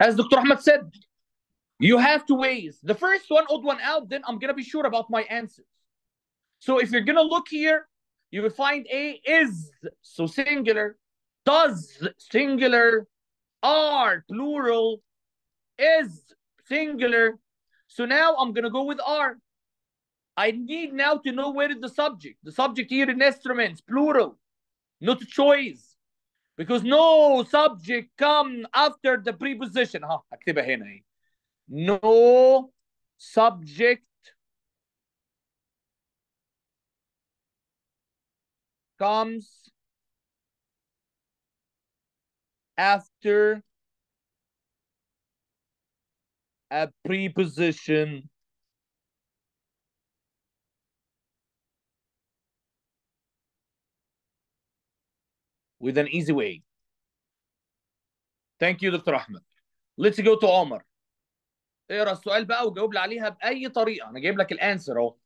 As Dr. Ahmed said, you have two ways. The first one, odd one out, then I'm going to be sure about my answers. So if you're going to look here, you will find A is, so singular, does, singular, are, plural, is, singular. So now I'm going to go with are. I need now to know where is the subject. The subject here in instruments, plural, not choice Because no subject come after the preposition. ها اكتبها هنا اهي. No subject comes after a preposition. with an easy way. Thank you دكتور احمد. Let's go to عمر. اقرا السؤال بقى وجاوب لي عليها باي طريقه، انا جايب لك الانسر اهو.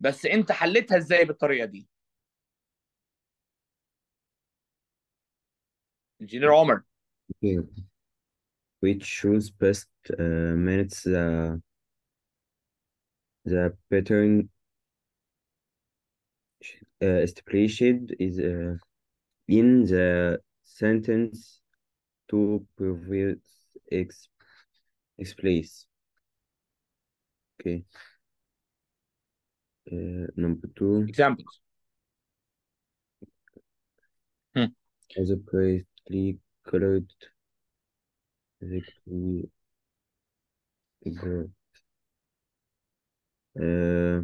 بس انت حلتها ازاي بالطريقه دي؟ انجينير عمر Okay. Which shows best uh, minutes the the pattern uh, established is uh, in the sentence to prevent ex place. Okay. Uh, number two. Examples. Hmm. As a brightly colored, good. uh,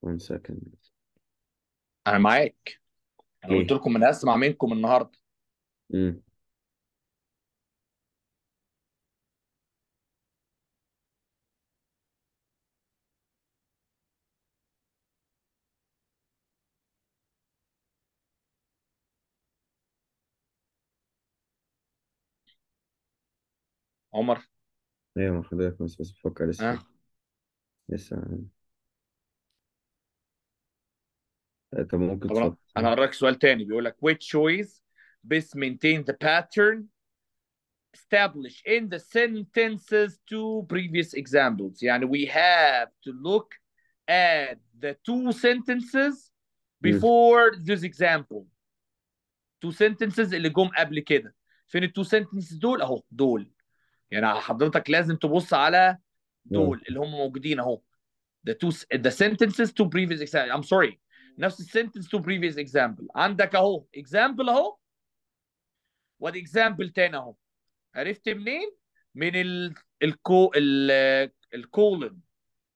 one second. Am I? أنا إيه؟ قلت لكم أنا اسمع منكم النهارده. Mm. عمر أيوه ما حضرتك بس بس بفكر لسه ها لسه آه، طب ممكن طب انا تفكر انا هقرا سؤال تاني بيقول لك which choice best maintain the pattern established in the sentences to previous examples يعني we have to look at the two sentences before this example two sentences اللي جم قبل كده فين التو sentences دول اهو دول يعني حضرتك لازم تبص على دول اللي هم موجودين اهو the two the sentences to previous example I'm sorry نفس السنتنس to previous example عندك اهو example اهو وادي example تاني اهو عرفت منين؟ من ال الكو ال الكولن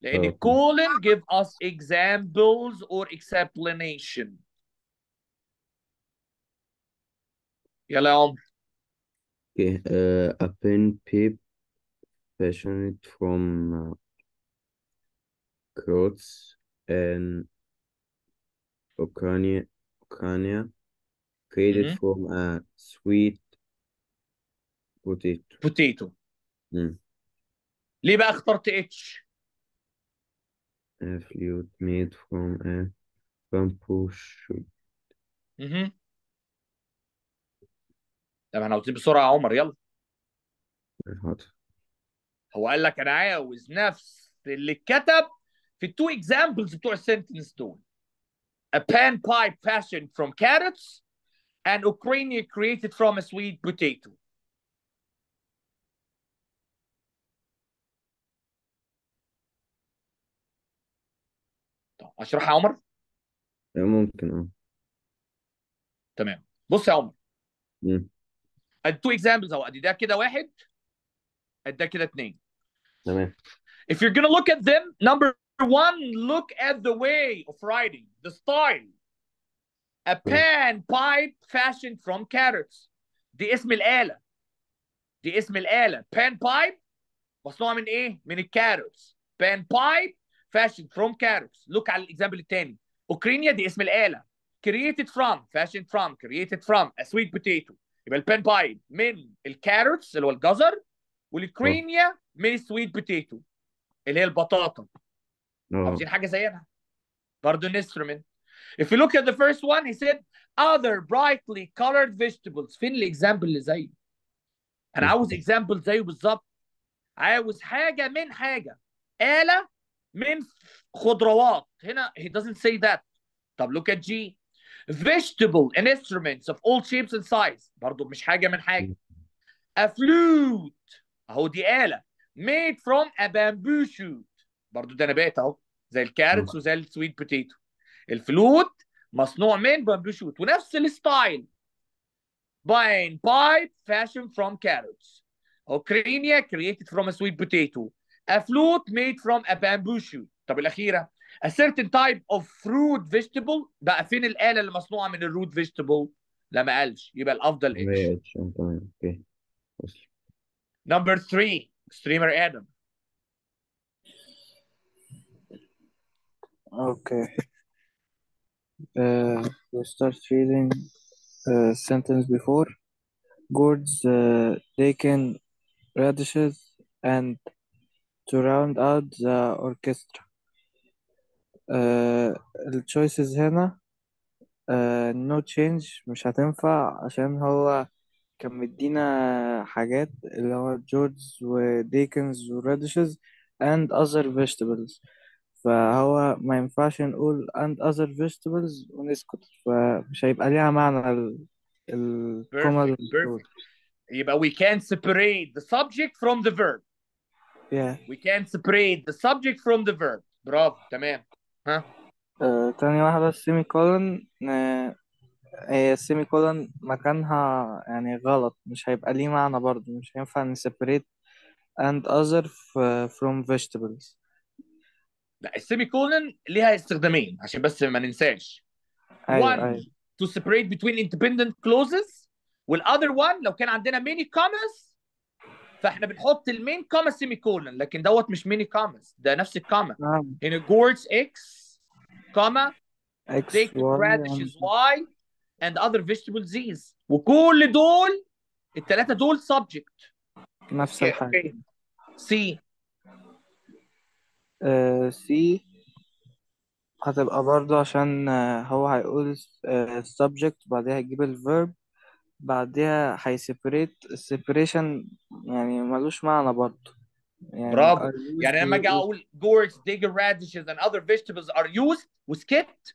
لان آه. الكولن give us examples or explanation يلا يا عمر Okay, uh, a pen pip fashioned from uh, clothes and Ukraine, Ukraine created Mhm. from a sweet potato. potato Mm. ليه بقى اخترت اتش؟ A flute made from a bamboo shoot. طب إحنا عاوزين بسرعة يا عمر يلا حاضر. هو قال لك أنا عاوز نفس اللي اتكتب في التو اكزامبلز بتوع السنتنس دول a pan pipe fashioned from carrots and Ukraine created from a sweet potato طب اشرحها يا عمر آه، ممكن اه تمام بص يا عمر مم. التو اكزامبلز اهو ادي ده كده واحد ادي ده كده اثنين تمام if you're gonna look at them number one look at the way of writing the style. A pan pipe fashioned from carrots. دي اسم الآلة. دي اسم الآلة. Pan pipe. مصنوعة من إيه؟ من الكاروتس pan pipe. Fashioned from carrots. Look على الاكزامبل الثاني اوكرينيا دي اسم الآلة. Created from. Fashioned from. Created from. A sweet potato. يبقى البان بايب من الكاروتس اللي هو الجزر. والاوكرينيا من السويت بوتيتو اللي هي البطاطا. عاوزين حاجه زيها برضه an instrument if you look at the first one he said other brightly colored vegetables فين الاكزامبل اللي زيه انا عاوز اكزامبل زيه بالظبط عاوز حاجه من حاجه آلة من خضروات هنا he doesn't say that طب look at G vegetable and instruments of all shapes and size برضو مش حاجه من حاجه a flute اهو دي آلة made from a bamboo shoot برضو ده نبات اهو. زي الكارتس وزي السويت بوتيتو. الفلوت مصنوع من بامبو شوت. ونفس الستايل. باين بايب fashion from carrots. اوكرينيا created from a sweet potato. A flute made from a bamboo shoot. طب الأخيرة. A certain type of fruit vegetable. بقى فين الآلة اللي مصنوعة من الروت vegetable لا ما قالش. يبقى الأفضل اتش أوكي. وصل number three. Streamer Okay. Uh, we start reading uh, sentence before. Gourds, uh, bacon, radishes, and to round out the orchestra. Uh, الchoices هنا uh, no change مش هتنفع عشان هو كان مدينا حاجات اللي هو جوردز وديكنز وراديشز and other vegetables فهو ما ينفعش نقول and other vegetables ونسكت فمش هيبقى ليها معنى ال الكومة perfect perfect. يبقى we can separate the subject from the verb. Yeah. we can separate the subject from the verb. برافو تمام. ها؟ uh, تاني واحدة السيمي كولن هي السيمي كولن مكانها يعني غلط مش هيبقى ليه معنى برضه. مش هينفع نسيبريت and other f- from vegetables. لا السيمي كولن ليها استخدامين عشان بس ما ننساش. أيوة one أيوة. to separate between independent clauses والاذر one لو كان عندنا many commas فإحنا بنحط المين كوما سيمي كولن لكن دوت مش ميني كوماس ده نفس الكوما نعم هنا جوردز إكس كوما Y radishes Y and other vegetable Z's. وكل دول الثلاثة دول subject. نفس الحاجة. أوكي سي آه هتبقى برضه عشان آه، هو هيقول آه، subject بعدها هيجيب الverb بعدها هيسيبريت السيبريشن يعني ملوش معنى برضه. يعني برافو. are used يعني لما أجي أقول gourds digger radishes and other vegetables are used وskipped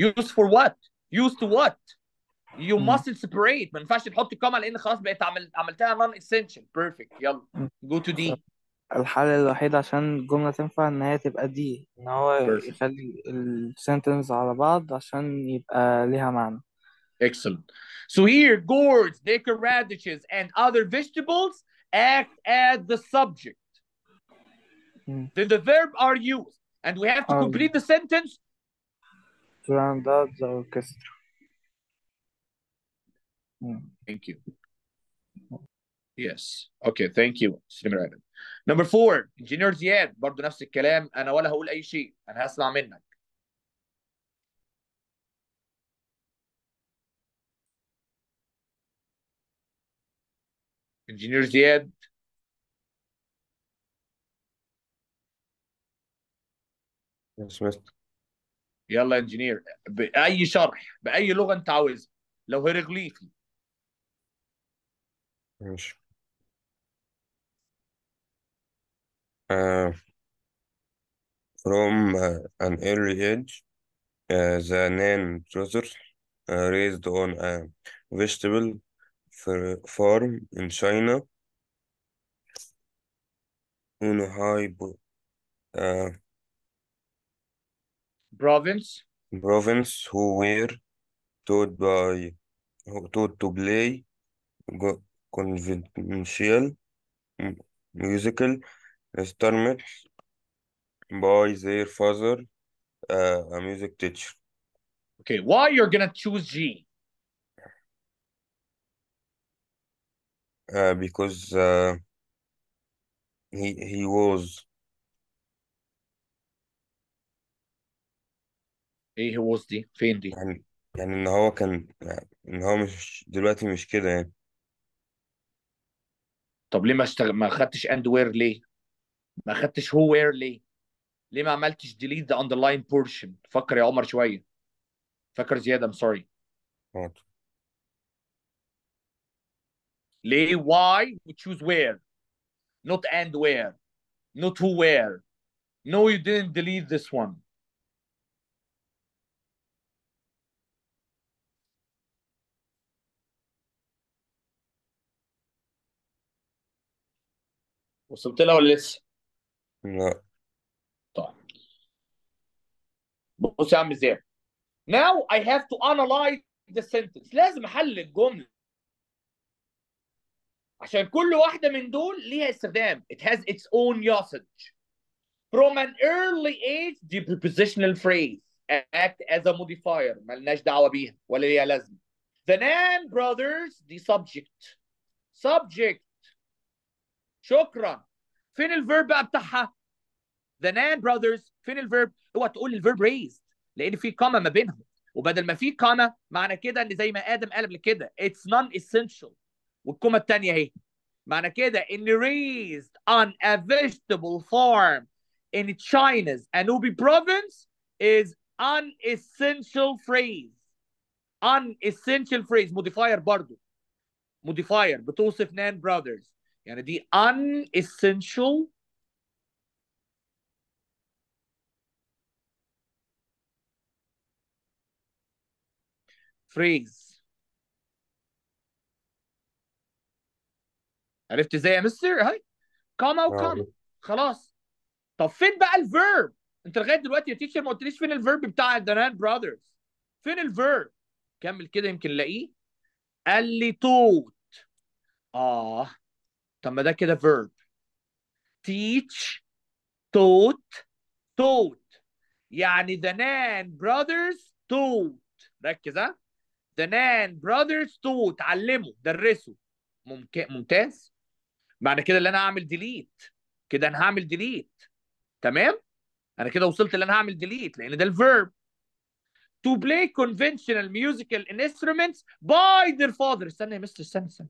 used for what? Used to what? You مم. mustn't separate. ما ينفعش تحط كوما لأن خلاص بقيت عمل عملتها non essential perfect. يلا. مم. go to D. الحالة الوحيدة عشان الجملة تنفع إن هي تبقى دي إن هو perfect يخلي السنتنس على بعض عشان يبقى ليها معنى excellent so here gourds digger radishes and other vegetables act as the subject مم. then the verb are used and we have to Um, complete the sentence to round out the orchestra مم. Thank you. Yes. Okay. Thank you. Streamer نمبر 4 انجينير زياد برضه نفس الكلام. أنا ولا هقول أي شيء أنا هسمع منك. انجينير زياد يلا انجينير بأي شرح بأي لغة أنت عاوزها. لو هيروغليفي. ماشي. Uh, from uh, an early age uh, the name Joseph uh, raised on a vegetable farm in China. Unhai uh, province? Province who were taught by who taught to play conventional musical instruments by their father, uh, a music teacher. Okay. Why you're gonna choose G? Uh, because uh, he he was إيه هو دي؟ فين دي؟ يعني يعني ان هو كان ان هو مش دلوقتي مش كده يعني طب ليه ما اشتغل ما خدتش and where ليه؟ ما خدتش هو وير ليه؟ ليه ما عملتش ديليت ذا اندرلاين بورشن؟ فكر يا عمر شوية. فكر زيادة ام سوري. ليه واي وتشوز وير؟ نوت اند وير. نوت to where. No, you didn't ديليت ذيس وان. وصلت لها ولا لسه؟ لا طيب بص يا عم زياد now I have to analyze the sentence لازم احلل الجمله عشان كل واحدة من دول ليها استخدام it has its own usage from an early age the prepositional phrase act as a modifier ملناش دعوه بيها ولا ليها لازمه the Nan brothers دي subject subject شكرا فين الفيرب بقى بتاعها the Nan brothers فين الفيرب اوعى تقول الفيرب raised لأن في كاما ما بينهم وبدل ما في كاما معنى كده ان زي ما آدم قال قبل كده it's non essential والكومه الثانية اهي معنى كده ان raised on a vegetable farm in China's Anubi province is unessential phrase unessential phrase modifier برضو modifier بتوصف نان brothers يعني دي unessential phrase عرفت إزاي يا مستر هاي كاما وكاما خلاص. طب فين بقى الفيرب انت لغاية دلوقتي يا تيشر ما قلتليش فين الفيرب بتاع الدنان براذرز فين الفيرب كمل كده يمكن نلاقيه. قال لي توت آه. طب ما ده كده فيرب teach توت توت يعني the Nan brothers توت ركز ها. The Nan brothers توت علموا درسوا. ممك... ممتاز. معنى كده اللي أنا هعمل ديليت كده أنا هعمل ديليت تمام؟ أنا كده وصلت اللي أنا هعمل ديليت لأن ده الفيرب to play conventional musical instruments by their father. استنى يا مستر استنى استنى.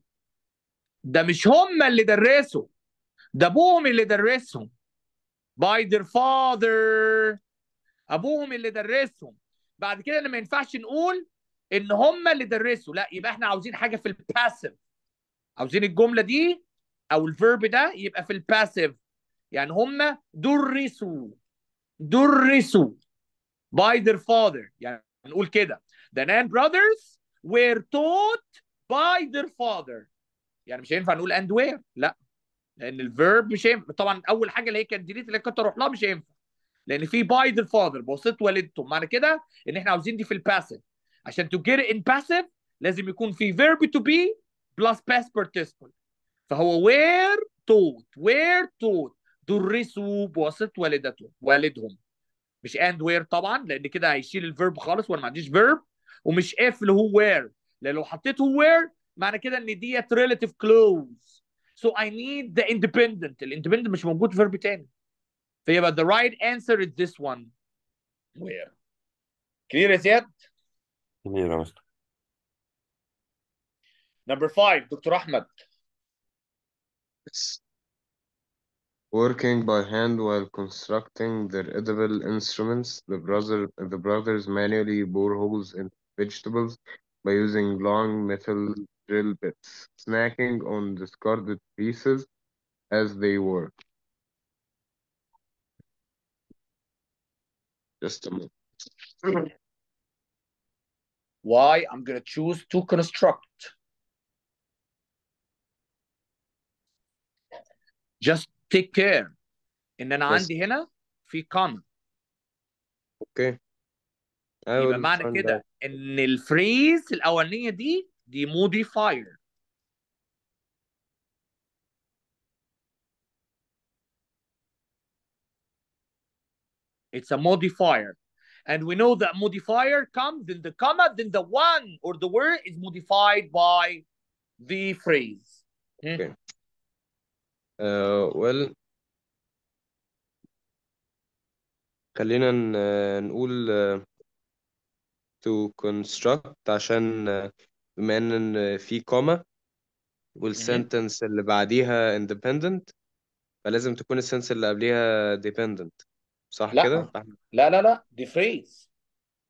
ده مش هم اللي درسوا. ده أبوهم اللي درسهم. By their father. أبوهم اللي درسهم. بعد كده ما ينفعش نقول إن هم اللي درسوا. لا يبقى إحنا عاوزين حاجة في الباسيف عاوزين الجملة دي أو الفيرب ده يبقى في الباسيف يعني هم درسوا. درسوا. By their father. يعني نقول كده. The Nan brothers were taught by their father. يعني مش هينفع نقول and where لا. لأن الفيرب مش هينفع. طبعا أول حاجة اللي هي كانت ديليت اللي كنت أروح لها مش هينفع. لأن في by their father بواسطة والدتهم معنى كده إن إحنا عاوزين دي في الباسيف عشان get it in passive لازم يكون في verb to be plus past participle. فهو were taught were taught درسوا بواسطة والدتهم والدهم. مش and where طبعا لأن كده هيشيل الفيرب خالص وأنا ما عنديش فيرب ومش if اللي هو where. لأن لو حطيت هو where معنى كده ان ديت relative clause so I need the independent الاندبندنت مش موجود في فيرب تاني فيبقى the right answer is this one where clear يا زياد كبير يا مستر number five دكتور احمد Working by hand while constructing their edible instruments, the brother the brothers manually bore holes in vegetables by using long metal drill bits, snacking on discarded pieces as they work. Just a moment. why I'm gonna choose to construct just take care ان انا Yes. عندي هنا في comma Okay. I يبقى will معنى find كده out. ان الفريز الاولانيه دي دي modifier it's a modifier and we know that modifier comes in the comma then the one or the word is modified by the phrase Hmm. Okay. Uh, well خلينا ن- نقول uh, to construct عشان uh, بما إن في كوما والسنتنس اللي بعديها independent فلازم تكون السنس اللي قبليها dependent. صح لا. كده؟ لا لا لا. دي phrase.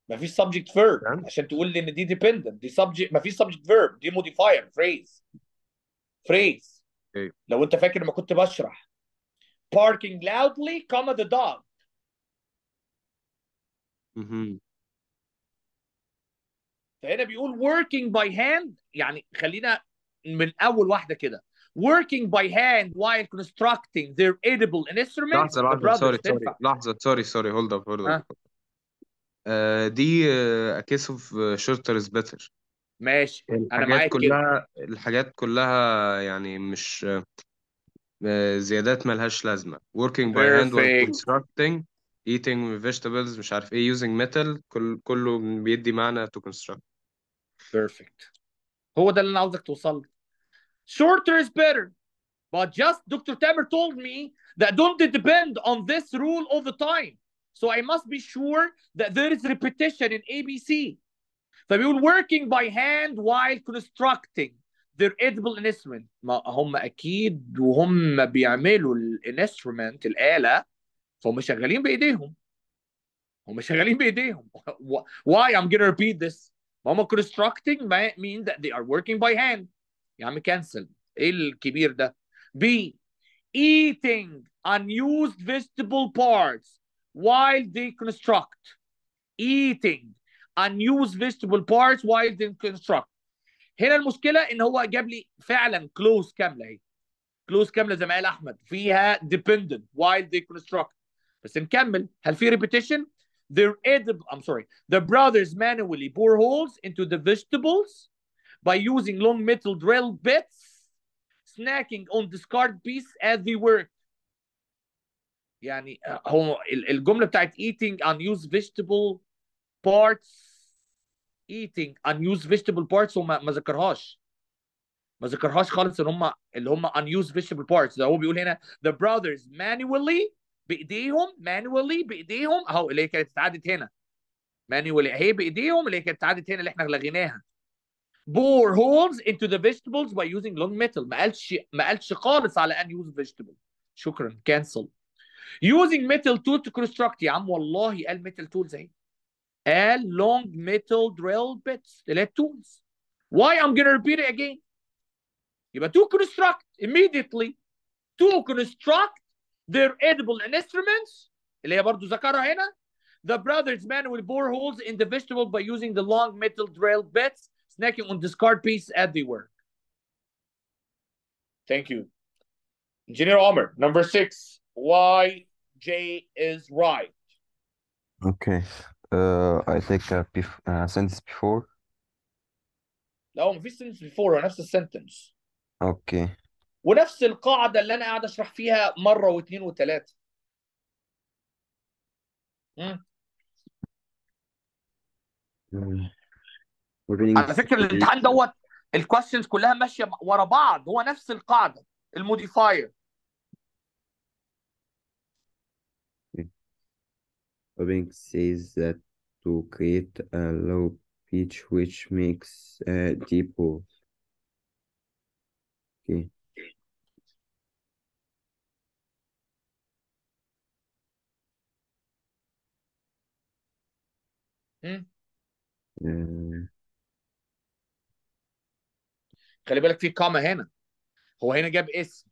مفيش subject verb. نعم. عشان تقول لي إن دي dependent دي subject مفيش subject verb. دي modifier phrase. Phrase. Okay. لو أنت فاكر لما كنت بشرح. Barking loudly comma the dog. مهم. فهنا بيقول working by hand يعني خلينا من اول واحدة كده working by hand while constructing their edible instruments لحظة brothers سوري سوري لحظة سوري سوري هولد اب هولد ها اب دي uh, a case of uh, shorter is better ماشي أنا معاك كده كلها الحاجات كلها يعني مش آه، زيادات ملهاش لازمة working by hand while constructing eating vegetables مش عارف إيه using metal كل كله بيدي معنى to construct perfect هو ده اللي انا عاوزك توصل له shorter is better but just Dr. Tamer told me that don't depend on this rule all the time so I must be sure that there is repetition in ABC فبيقول working by hand while constructing their edible instrument ما هم اكيد وهم بيعملوا الانسترومنت الاله فهم شغالين بايديهم هم شغالين بايديهم why I'm gonna repeat this ما هم constructing ما- mean that they are working by hand يا عم كانسل ايه الكبير ده B eating unused vegetable parts while they construct eating unused vegetable parts while they construct هنا المشكله ان هو جاب لي فعلا كلوز كامله اهي كلوز كامله زي ما قال احمد فيها dependent while they construct بس نكمل هل في repetition they're edible I'm sorry the brothers manually bore holes into the vegetables by using long metal drill bits snacking on discard piece as they work يعني هو ال- الجمله بتاعت eating unused vegetable parts eating unused vegetable parts هو ما ما ذكرهاش ما ذكرهاش خالص ان هم اللي هم unused vegetable parts ده هو بيقول هنا the brothers manually بايديهم manually بايديهم اهو اللي هي كانت اتعادت هنا manually اهي بايديهم اللي هي كانت اتعادت هنا اللي إحنا لغيناها bore holes into the vegetables by using long metal ما قالش ما قالش خالص على unused vegetable شكرا cancel using metal tool to construct يا عم والله قال metal tools اهي قال long metal drill bits اللي هي tools why I'm gonna repeat it again يبقى to construct immediately to construct their edible instruments اللي هي برضو ذكرها هنا the brothers manually bore holes in the vegetable by using the long metal drill bits snacking on discard piece as they work thank you engineer Omer number six why J is right Okay. Uh, I take a bef uh, sentence before. لا هو مفيش sentence before هو نفس السنتنس Okay. ونفس القاعدة اللي أنا قاعد أشرح فيها مرة واثنين. Reading على فكرة الامتحان دوت الكويستشنز كلها ماشية ورا بعض هو نفس القاعدة الموديفاير Rubbing says that to create a low pitch which makes a deep hole. Okay. خلي بالك في كاما هنا. هو هنا جاب اسم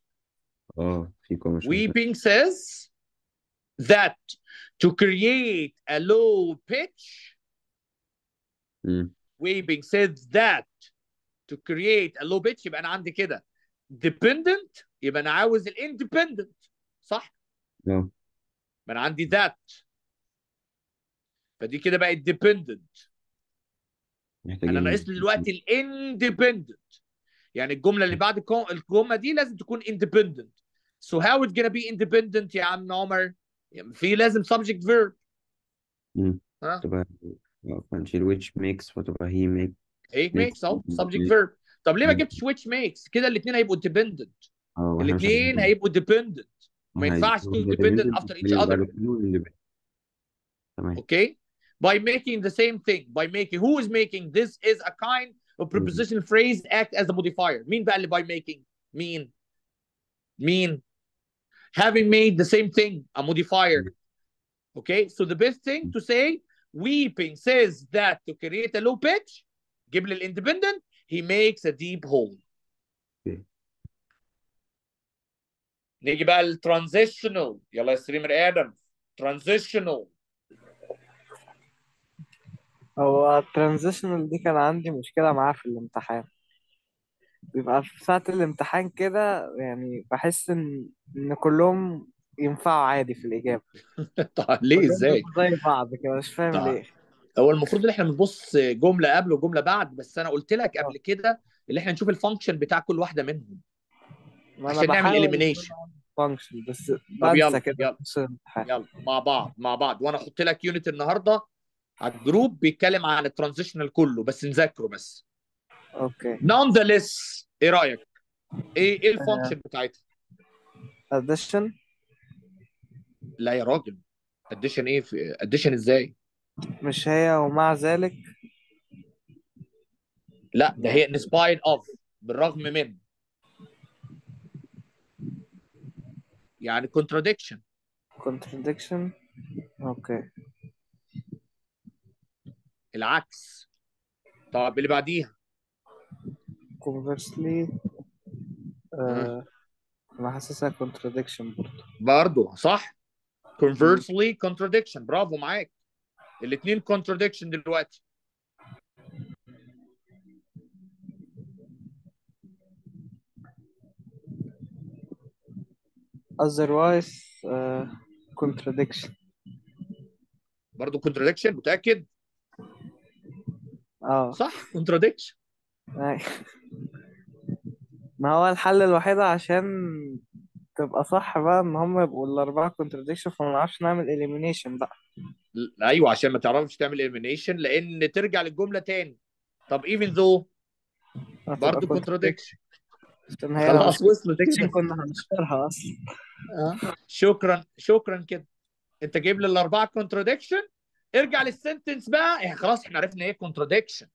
آه في كاما ويبينج سيز ذات تو كرييت ا لو بيتش ويبينج سيز ذات تو كرييت ا لو بيتش يبقى أنا عندي كده. ديبندنت يبقى أنا عاوز الاندبندنت صح؟ نعم no. أنا عندي ذات فدي كده بقت ديبندنت أنا ناقص لي دلوقتي الاندبندنت يعني الجملة اللي بعد الكومه دي لازم تكون اندبندنت سو هاو ات جونا بي اندبندنت يا عم عمر؟ يعني في لازم سبجكت فيرب تبقى نشيل which makes وتبقى he make he makes أهو subject verb. طب ليه ما جبتش which makes كده الاثنين هيبقوا dependent. الاثنين هيبقوا dependent. ما ينفعش تو dependent after each other. أوكي by making the same thing by making who is making this is a kind of preposition phrase act as a modifier مين بقى اللي by making مين مين having made the same thing a modifier okay so the best thing to say weeping says that to create a low pitch give لي independent he makes a deep hole Okay. نيجي بقى للترانزيشنال يلا يا ستريمر ادم ترانزيشنال هو الترانزيشنال دي كان عندي مشكلة معاه في الامتحان. بيبقى في ساعة الامتحان كده يعني بحس إن إن كلهم ينفعوا عادي في الإجابة. طب ليه؟ كلهم إزاي؟ بيبقوا زي بعض كده مش فاهم طيب. ليه. هو المفروض إن إحنا بنبص جملة قبل وجملة بعد بس أنا قلت لك قبل كده اللي إحنا نشوف الفانكشن بتاع كل واحدة منهم ما أنا عشان نعمل بحاول elimination. فانكشن بس طب بنسى يلا كده. يلا. في نص الامتحان. يلا مع بعض مع بعض. وأنا أحط لك يونت النهارده على الجروب بيتكلم عن الترانزيشنال كله بس نذاكره بس. أوكي. Nonetheless إيه رأيك؟ إيه إيه الفانكشن بتاعتها؟ Addition لا يا راجل. اديشن إيه؟ في اديشن إزاي؟ مش هي ومع ذلك؟ لا ده هي spite of بالرغم من. يعني contradiction. Contradiction أوكي. العكس طب اللي بعديها. آه أنا حاسسها contradiction برضه برضه صح conversely contradiction برافو معاك الاثنين contradiction دلوقتي otherwise آه contradiction برضه contradiction متأكد آه. صح؟ أي. ما هو الحل الوحيد عشان تبقى صح بقى إن هم يبقوا الأربعة contradiction فما نعرفش نعمل elimination بقى. أيوه عشان ما تعرفش تعمل elimination لأن ترجع للجملة تاني. طب though هتبقى برضه مش خلاص وصلت كنا هنختارها أصلا. آه. شكرا شكرا كده. أنت جايب لي الاربعه contradiction ارجع للسنتنس بقى إحنا خلاص إحنا عرفنا إيه contradiction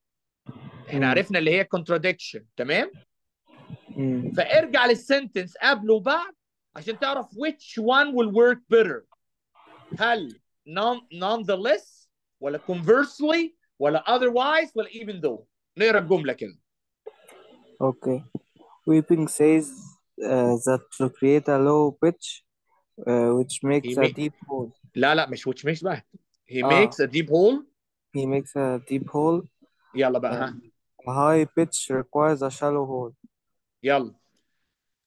إحنا. عرفنا اللي هي contradiction تمام. فارجع للسنتنس قبل وبعد عشان تعرف which one will work better هل non nonetheless ولا conversely ولا otherwise ولا even though نقرا الجمله كده Okay. Weeping says uh, that to create a low pitch uh, which makes a deep hole. لا لا مش which makes بقى he آه makes a deep hole he makes a deep hole. يلا بقى Uh, ها a high pitch requires a shallow hole. يلا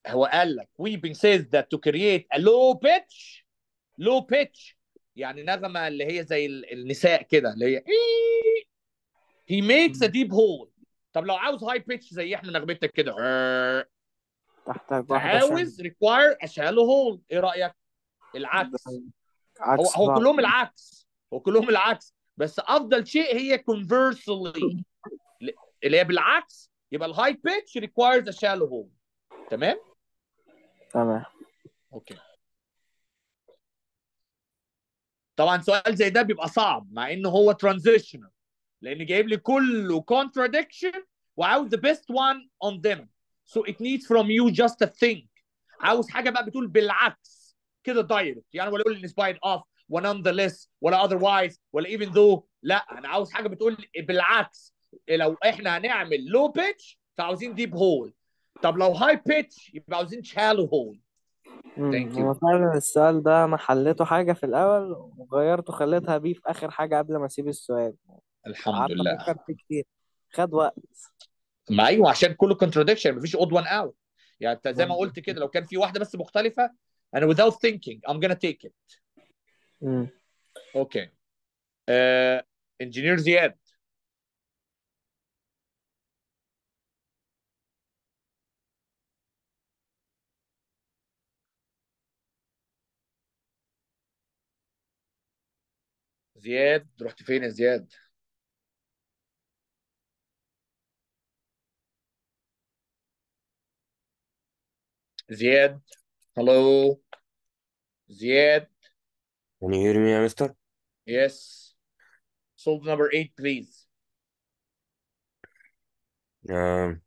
هو قال لك weeping says that to create a low pitch low pitch يعني نغمه اللي هي زي ال- النساء كده اللي هي he makes a deep hole طب لو عاوز high pitch زي إحنا نغمتك كده تحتاج shallow. فعاوز require a shallow hole إيه رايك العكس هو عكس هو. كلهم العكس هو كلهم العكس. بس أفضل شيء هي conversely. اللي هي بالعكس يبقى الهاي pitch requires a shallow hole. تمام؟ تمام. أوكي. طبعا سؤال زي ده بيبقى صعب مع إنه هو transitional. لأن جايب لي كله contradiction وعاوز the best one on them. So it needs from you just a think. عاوز حاجة بقى بتقول بالعكس. كده دايركت يعني ولا أقول in spite of nonetheless ولا otherwise ولا even though. لا أنا عاوز حاجة بتقول بالعكس. لو إحنا هنعمل low pitch فعاوزين deep hole. طب لو high pitch يبقى عاوزين. Thank you. هو فعلا السؤال ده أنا حليته حاجة في الأول وغيرته خليتها بيه في آخر حاجة قبل ما أسيب السؤال. الحمد لله. فيه كتير. خد وقت. ما أيوه عشان كله contradiction مفيش odd one out. يعني زي ما قلت كده لو كان في واحدة بس مختلفة أنا without thinking I'm gonna take it. مم. اوكي آه انجينير زياد زياد رحت فين يا زياد زياد هلو زياد Can you hear me يا مستر؟ yes solve number 8 please Um,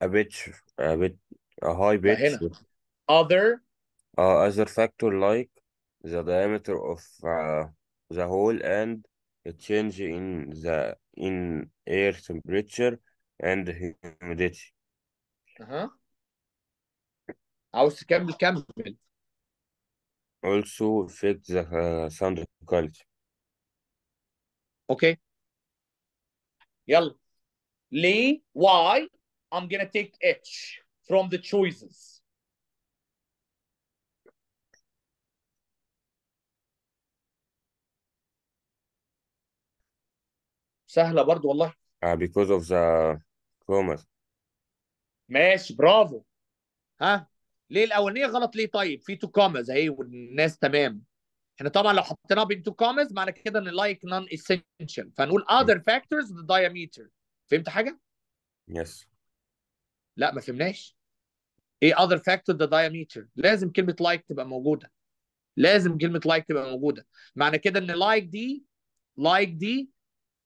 a bit, a bit, a high لا pitch هنا other uh, other factor like the diameter of uh, the hole and a change in the in air temperature and humidity. أها. عاوز تكمل كمل also affect the uh, sound quality اوكي يلا ليه why I'm gonna take H from the choices سهلة برضو والله uh, because of the commas ماشي برافو ها ليه الأولانية غلط ليه طيب؟ في تو كومز أهي والناس تمام. إحنا طبعا لو حطيناها بين تو كومز معنى كده إن لايك نون اسينشال فنقول other factors the diameter. فهمت حاجة؟ Yes. لا ما فهمناش. إيه other factor the diameter لازم كلمة like تبقى موجودة. لازم كلمة like تبقى موجودة. معنى كده إن like دي like دي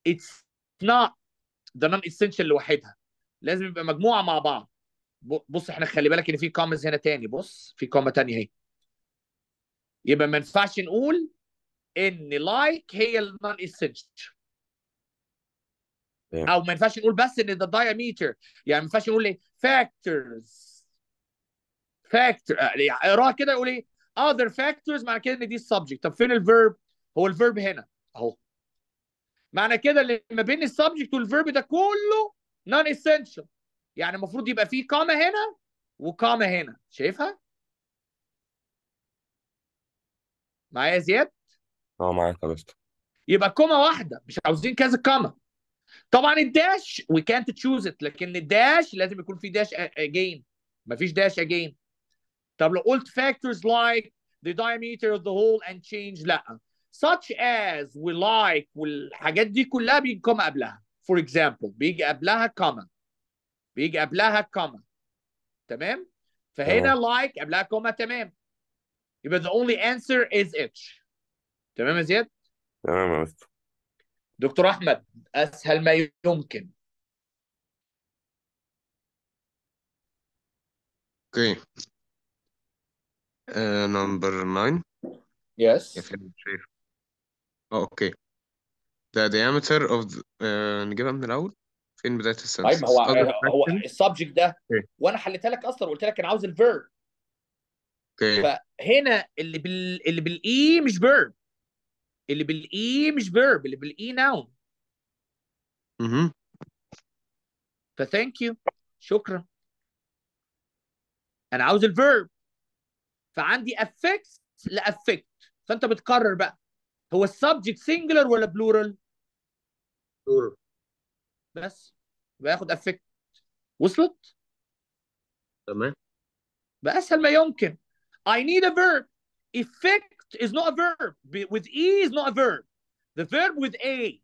it's not the non essential لوحدها. لازم يبقى مجموعة مع بعض. بص إحنا خلي بالك ان في كومز هنا تاني. بص في كومه تانية اهي. يبقى ما ينفعش نقول إن لايك هي النون اسينشال. أو ما ينفعش نقول بس إن ده diameter. يعني ما ينفعش نقول إيه؟ factors. Factor يعني اقراها كده يقول إيه؟ other factors. معنى كده إن دي السبجكت طب فين الفيرب هو الفيرب هنا أهو. معنى كده اللي ما بين السبجكت والفيرب ده كله نون اسينشال يعني المفروض يبقى فيه كاما هنا وكاما هنا. شايفها؟ معايا يا زياد؟ آه معاك يا يبقى كوما واحدة مش عاوزين كذا كاما. طبعا الداش we can't choose it لكن الداش لازم يكون في داش again مفيش داش again طب لو قلت factors like the diameter of the hole and change لأ. such as we like والحاجات دي كلها بيجي كوما قبلها. For example بيجي قبلها كوما بيجي قبلها كوما. تمام؟ فهنا like قبلها كوما تمام. يبقى the only answer is H تمام يا زياد؟ تمام يا مستر. دكتور أحمد أسهل ما يمكن. Okay. Uh, number nine. يس أوكي. The diameter of the... uh, نجيبها من الأول. فين بداية طيب السنتنس؟ ما هو هو. السبجكت ده أوكي. وأنا حليتها لك أصلا وقلت لك أنا عاوز الفيرب أوكي. فهنا اللي بال اللي بالاي مش فيرب اللي بالاي مش فيرب اللي بالاي ناون مهم. فثانك يو شكرا. أنا عاوز الفيرب فعندي افكت لافكت فأنت بتقرر بقى. هو السبجكت سنجلر ولا بلورال بس باخد افكت وصلت تمام. بأسهل ما يمكن I need a verb effect is not a verb with E is not a verb the verb with A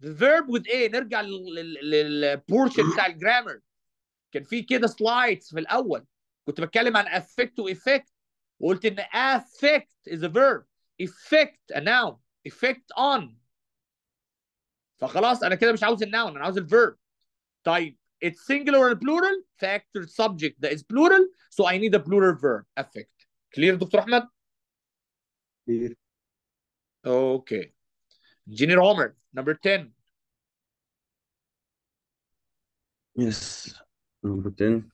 the verb with A نرجع للبورشن بتاع الجرامر كان في كده سلايدز في الأول كنت بتكلم عن affect و effect وقلت إن affect is a verb effect a noun effect on فخلاص أنا كده مش عاوز الناون أنا عاوز الفيرب طيب it's singular or plural factor subject that is plural so I need a plural verb affect clear دكتور أحمد Clear. okay engineer Homer number 10 Yes. Number 10.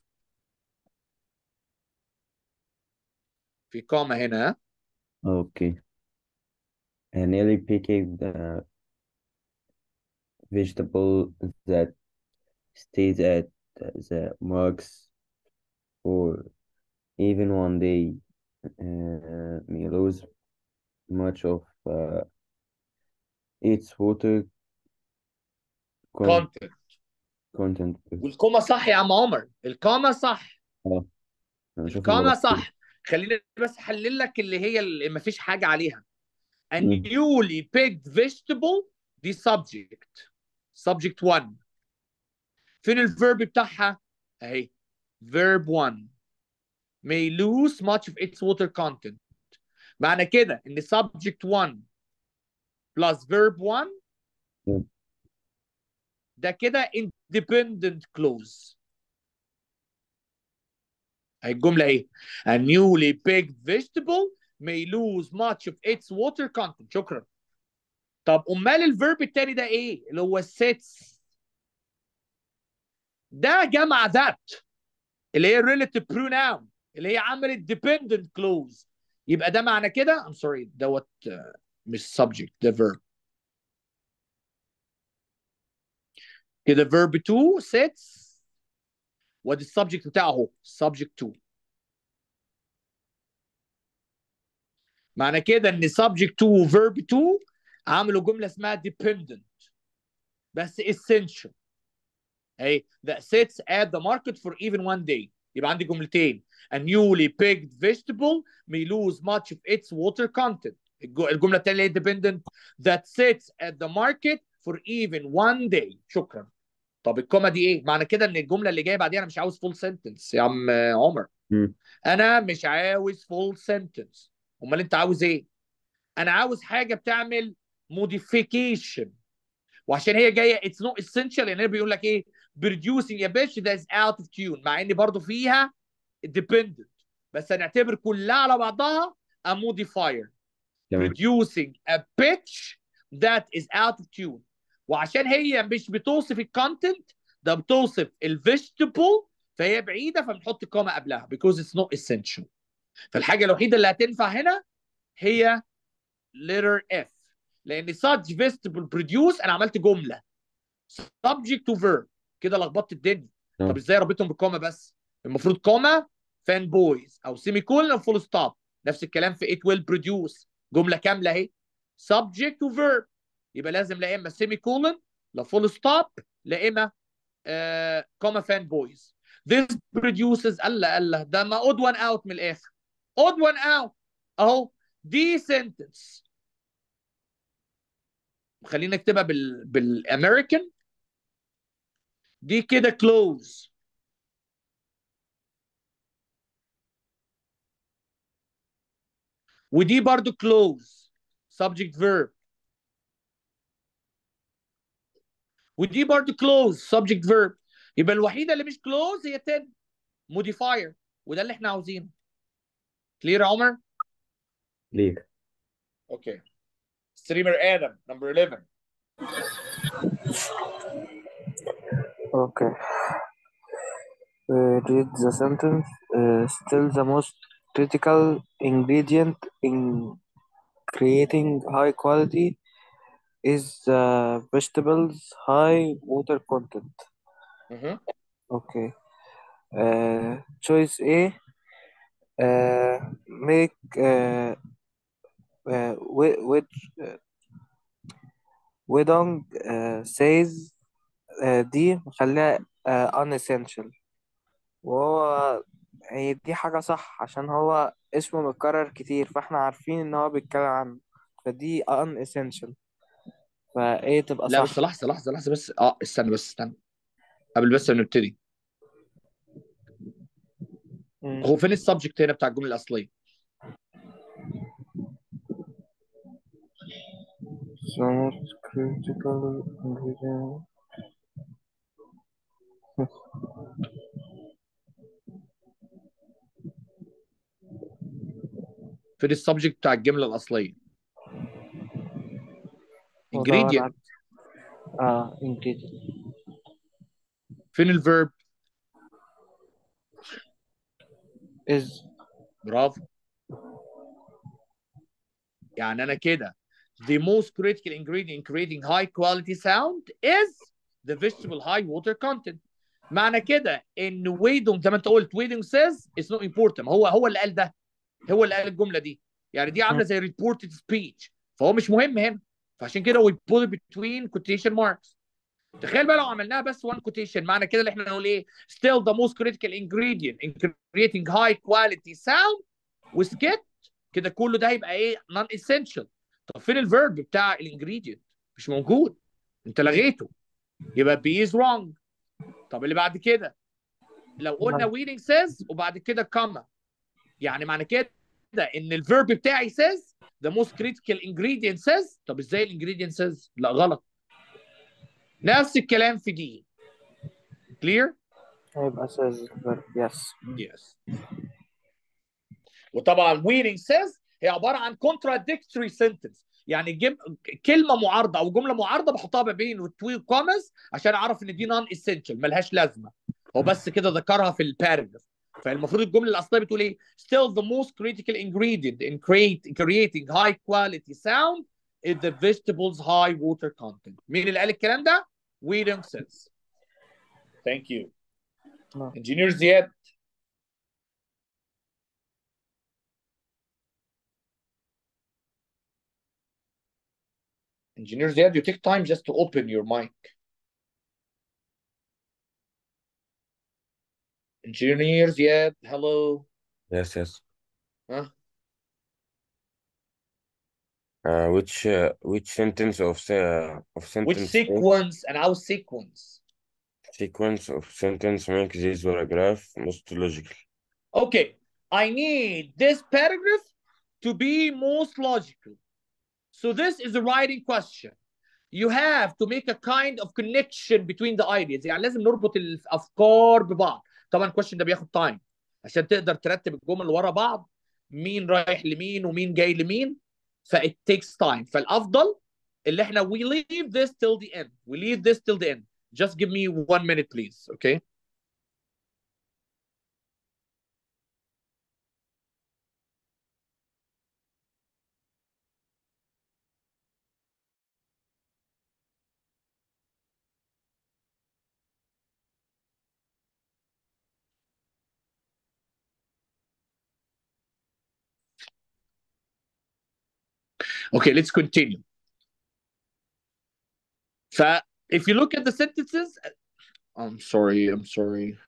في كوما هنا؟ Okay. And nearly picking the vegetable that stays at the marks or even one day uh, may lose much of uh, its water con- content content. والكوما صح يا عم عمر الكوما صح الكوما المرة صح خليني بس احلل لك اللي هي اللي ما فيش حاجة عليها a newly picked vegetable دي subject subject 1 فين الفيرب بتاعها اهي verb 1 may lose much of its water content معنى كده ان subject 1 plus verb 1 مم. ده كده independent clause اهي الجمله اهي a newly picked vegetable may lose much of its water content شكرا طب أمال الفيرب التاني ده إيه؟ اللي هو sits. ده جمع ذات اللي هي relative pronoun اللي هي عملت dependent clause. يبقى ده معنى كده؟ I'm sorry دوت آه، مش subject ده verb. كده verb 2 sits. وادي السبجكت بتاعه أهو؟ subject 2 معنى كده إن subject 2 و verb 2 عملوا جمله اسمها dependent بس essential اهي that sits at the market for even one day يبقى عندي جملتين a newly picked vegetable may lose much of its water content الج- الجمله الثانية اللي هي dependent that sits at the market for even one day شكرا طب الكوما دي إيه معنى كده ان الجمله اللي جاية بعديها أنا مش عاوز full sentence يا عم عمر. أنا مش عاوز full sentence امال انت عاوز إيه أنا عاوز حاجة بتعمل modification. وعشان هي جاية it's not essential. يعني بيقول لك إيه؟ producing. يا باشا that is out of tune مع إن برضو فيها dependent. بس هنعتبر كلها على بعضها a modifier. تمام. producing a pitch that is out of tune وعشان هي مش بتوصف الكونتنت ده بتوصف الفيجيتابل فهي بعيدة فبنحط كوما قبلها. because it's not essential. فالحاجة الوحيدة اللي هتنفع هنا هي letter F. لأن such vegetable produce أنا عملت جملة. subject to verb. كده لخبطت الدنيا. آه. طب إزاي ربطهم بالكوما بس؟ المفروض كوما فان بويز أو سيمي كولن أو فول ستوب نفس الكلام في it will produce. جملة كاملة أهي. subject to verb. يبقى لازم لا إما سيمي كولن لا فول ستوب لا إما كوما فان بويز this produces الله الله ده ما odd one out من الآخر. odd one out. أهو. دي sentence. خلينا نكتبها بال بالأمريكان. دي كده close. ودي برضو close. Subject verb. ودي برضو close. Subject verb. يبقى الوحيدة اللي مش close هي 10 modifier. وده اللي إحنا عاوزينه. Clear يا عمر؟ ليه أوكي Streamer Adam, number 11. Okay. Uh, read the sentence. Uh, still the most critical ingredient in creating high quality is uh, vegetables high water content. Mm -hmm. Okay. Uh, choice A. Uh, make uh, which Wedong uh, says uh, دي مخليها uh, unessential. وهو هي دي حاجة صح عشان هو اسمه متكرر كتير فاحنا عارفين إن هو بيتكلم عنه. فدي unessential. فإيه تبقى لا صح؟ بس لحظة لحظة لحظة بس. آه استنى بس استنى. قبل بس ما نبتدي. هو فين السبجكت هنا بتاع الجملة الأصلية؟ Most critical فين السبجكت بتاع الجملة الأصلية. Ingredient. آه ingredient. فين الفيرب is برافو. يعني أنا كده. the most critical ingredient in creating high quality sound is the vegetable high water content. معنى كده إن ويدون زي ما أنت قلت ويدون سيز اتس نوت امبورتنت هو هو اللي قال ده. هو اللي قال الجملة دي. يعني دي عاملة زي ريبورتد سبيتش فهو مش مهم هنا. فعشان كده وي بوت بتوين كوتيشن ماركس تخيل بقى لو عملناها بس وان كوتيشن معنى كده اللي إحنا نقول إيه؟ ستيل ذا موست كريتيكال انجريدينت ان كريتنج هاي كواليتي ساوند وسكيت كده كله ده هيبقى إيه؟ نون اسينشال طب فين الفيرب بتاع الانجريدينت مش موجود. انت لغيته. يبقى be is wrong. طب اللي بعد كده؟ لو قلنا weeding says وبعد كده comma. يعني معنى كده إن الفيرب بتاعي says the most critical ingredient says. طب إزاي الانجريدينت says لا غلط. نفس الكلام في دي clear هيبقى verb. Yes. Yes. وطبعا weeding says هي عبارة عن contradictory sentence. يعني جم... كلمة معارضة أو جملة معارضة بحطها ما بين التو كوماز عشان أعرف إن دي نون essential ملهاش لازمة. هو بس كده ذكرها في الباراجراف فالمفروض الجملة الأصلية بتقول إيه؟ Still the most critical ingredient in create, creating high quality sound is the vegetables high water content. مين اللي قال الكلام ده؟ William says thank you. نعم. engineer زياد engineers there, you take time just to open your mic. Engineers, yeah, hello. Yes, yes. Huh? Uh, which uh, which sentence of uh, of sentence? Which sequence and how sequence? Sequence of sentence makes this paragraph most logical. Okay, I need this paragraph to be most logical. So this is a writing question. You have to make a kind of connection between the ideas. يعني لازم نربط الافكار ببعض. طبعا الكويشن ده بياخد تايم عشان تقدر ترتب الجمل ورا بعض مين رايح لمين ومين جاي لمين ف it takes time فالافضل اللي احنا we leave this till the end. We leave this till the end. Just give me one minute please, okay? Okay, let's continue. So if you look at the sentences, I'm sorry, I'm sorry.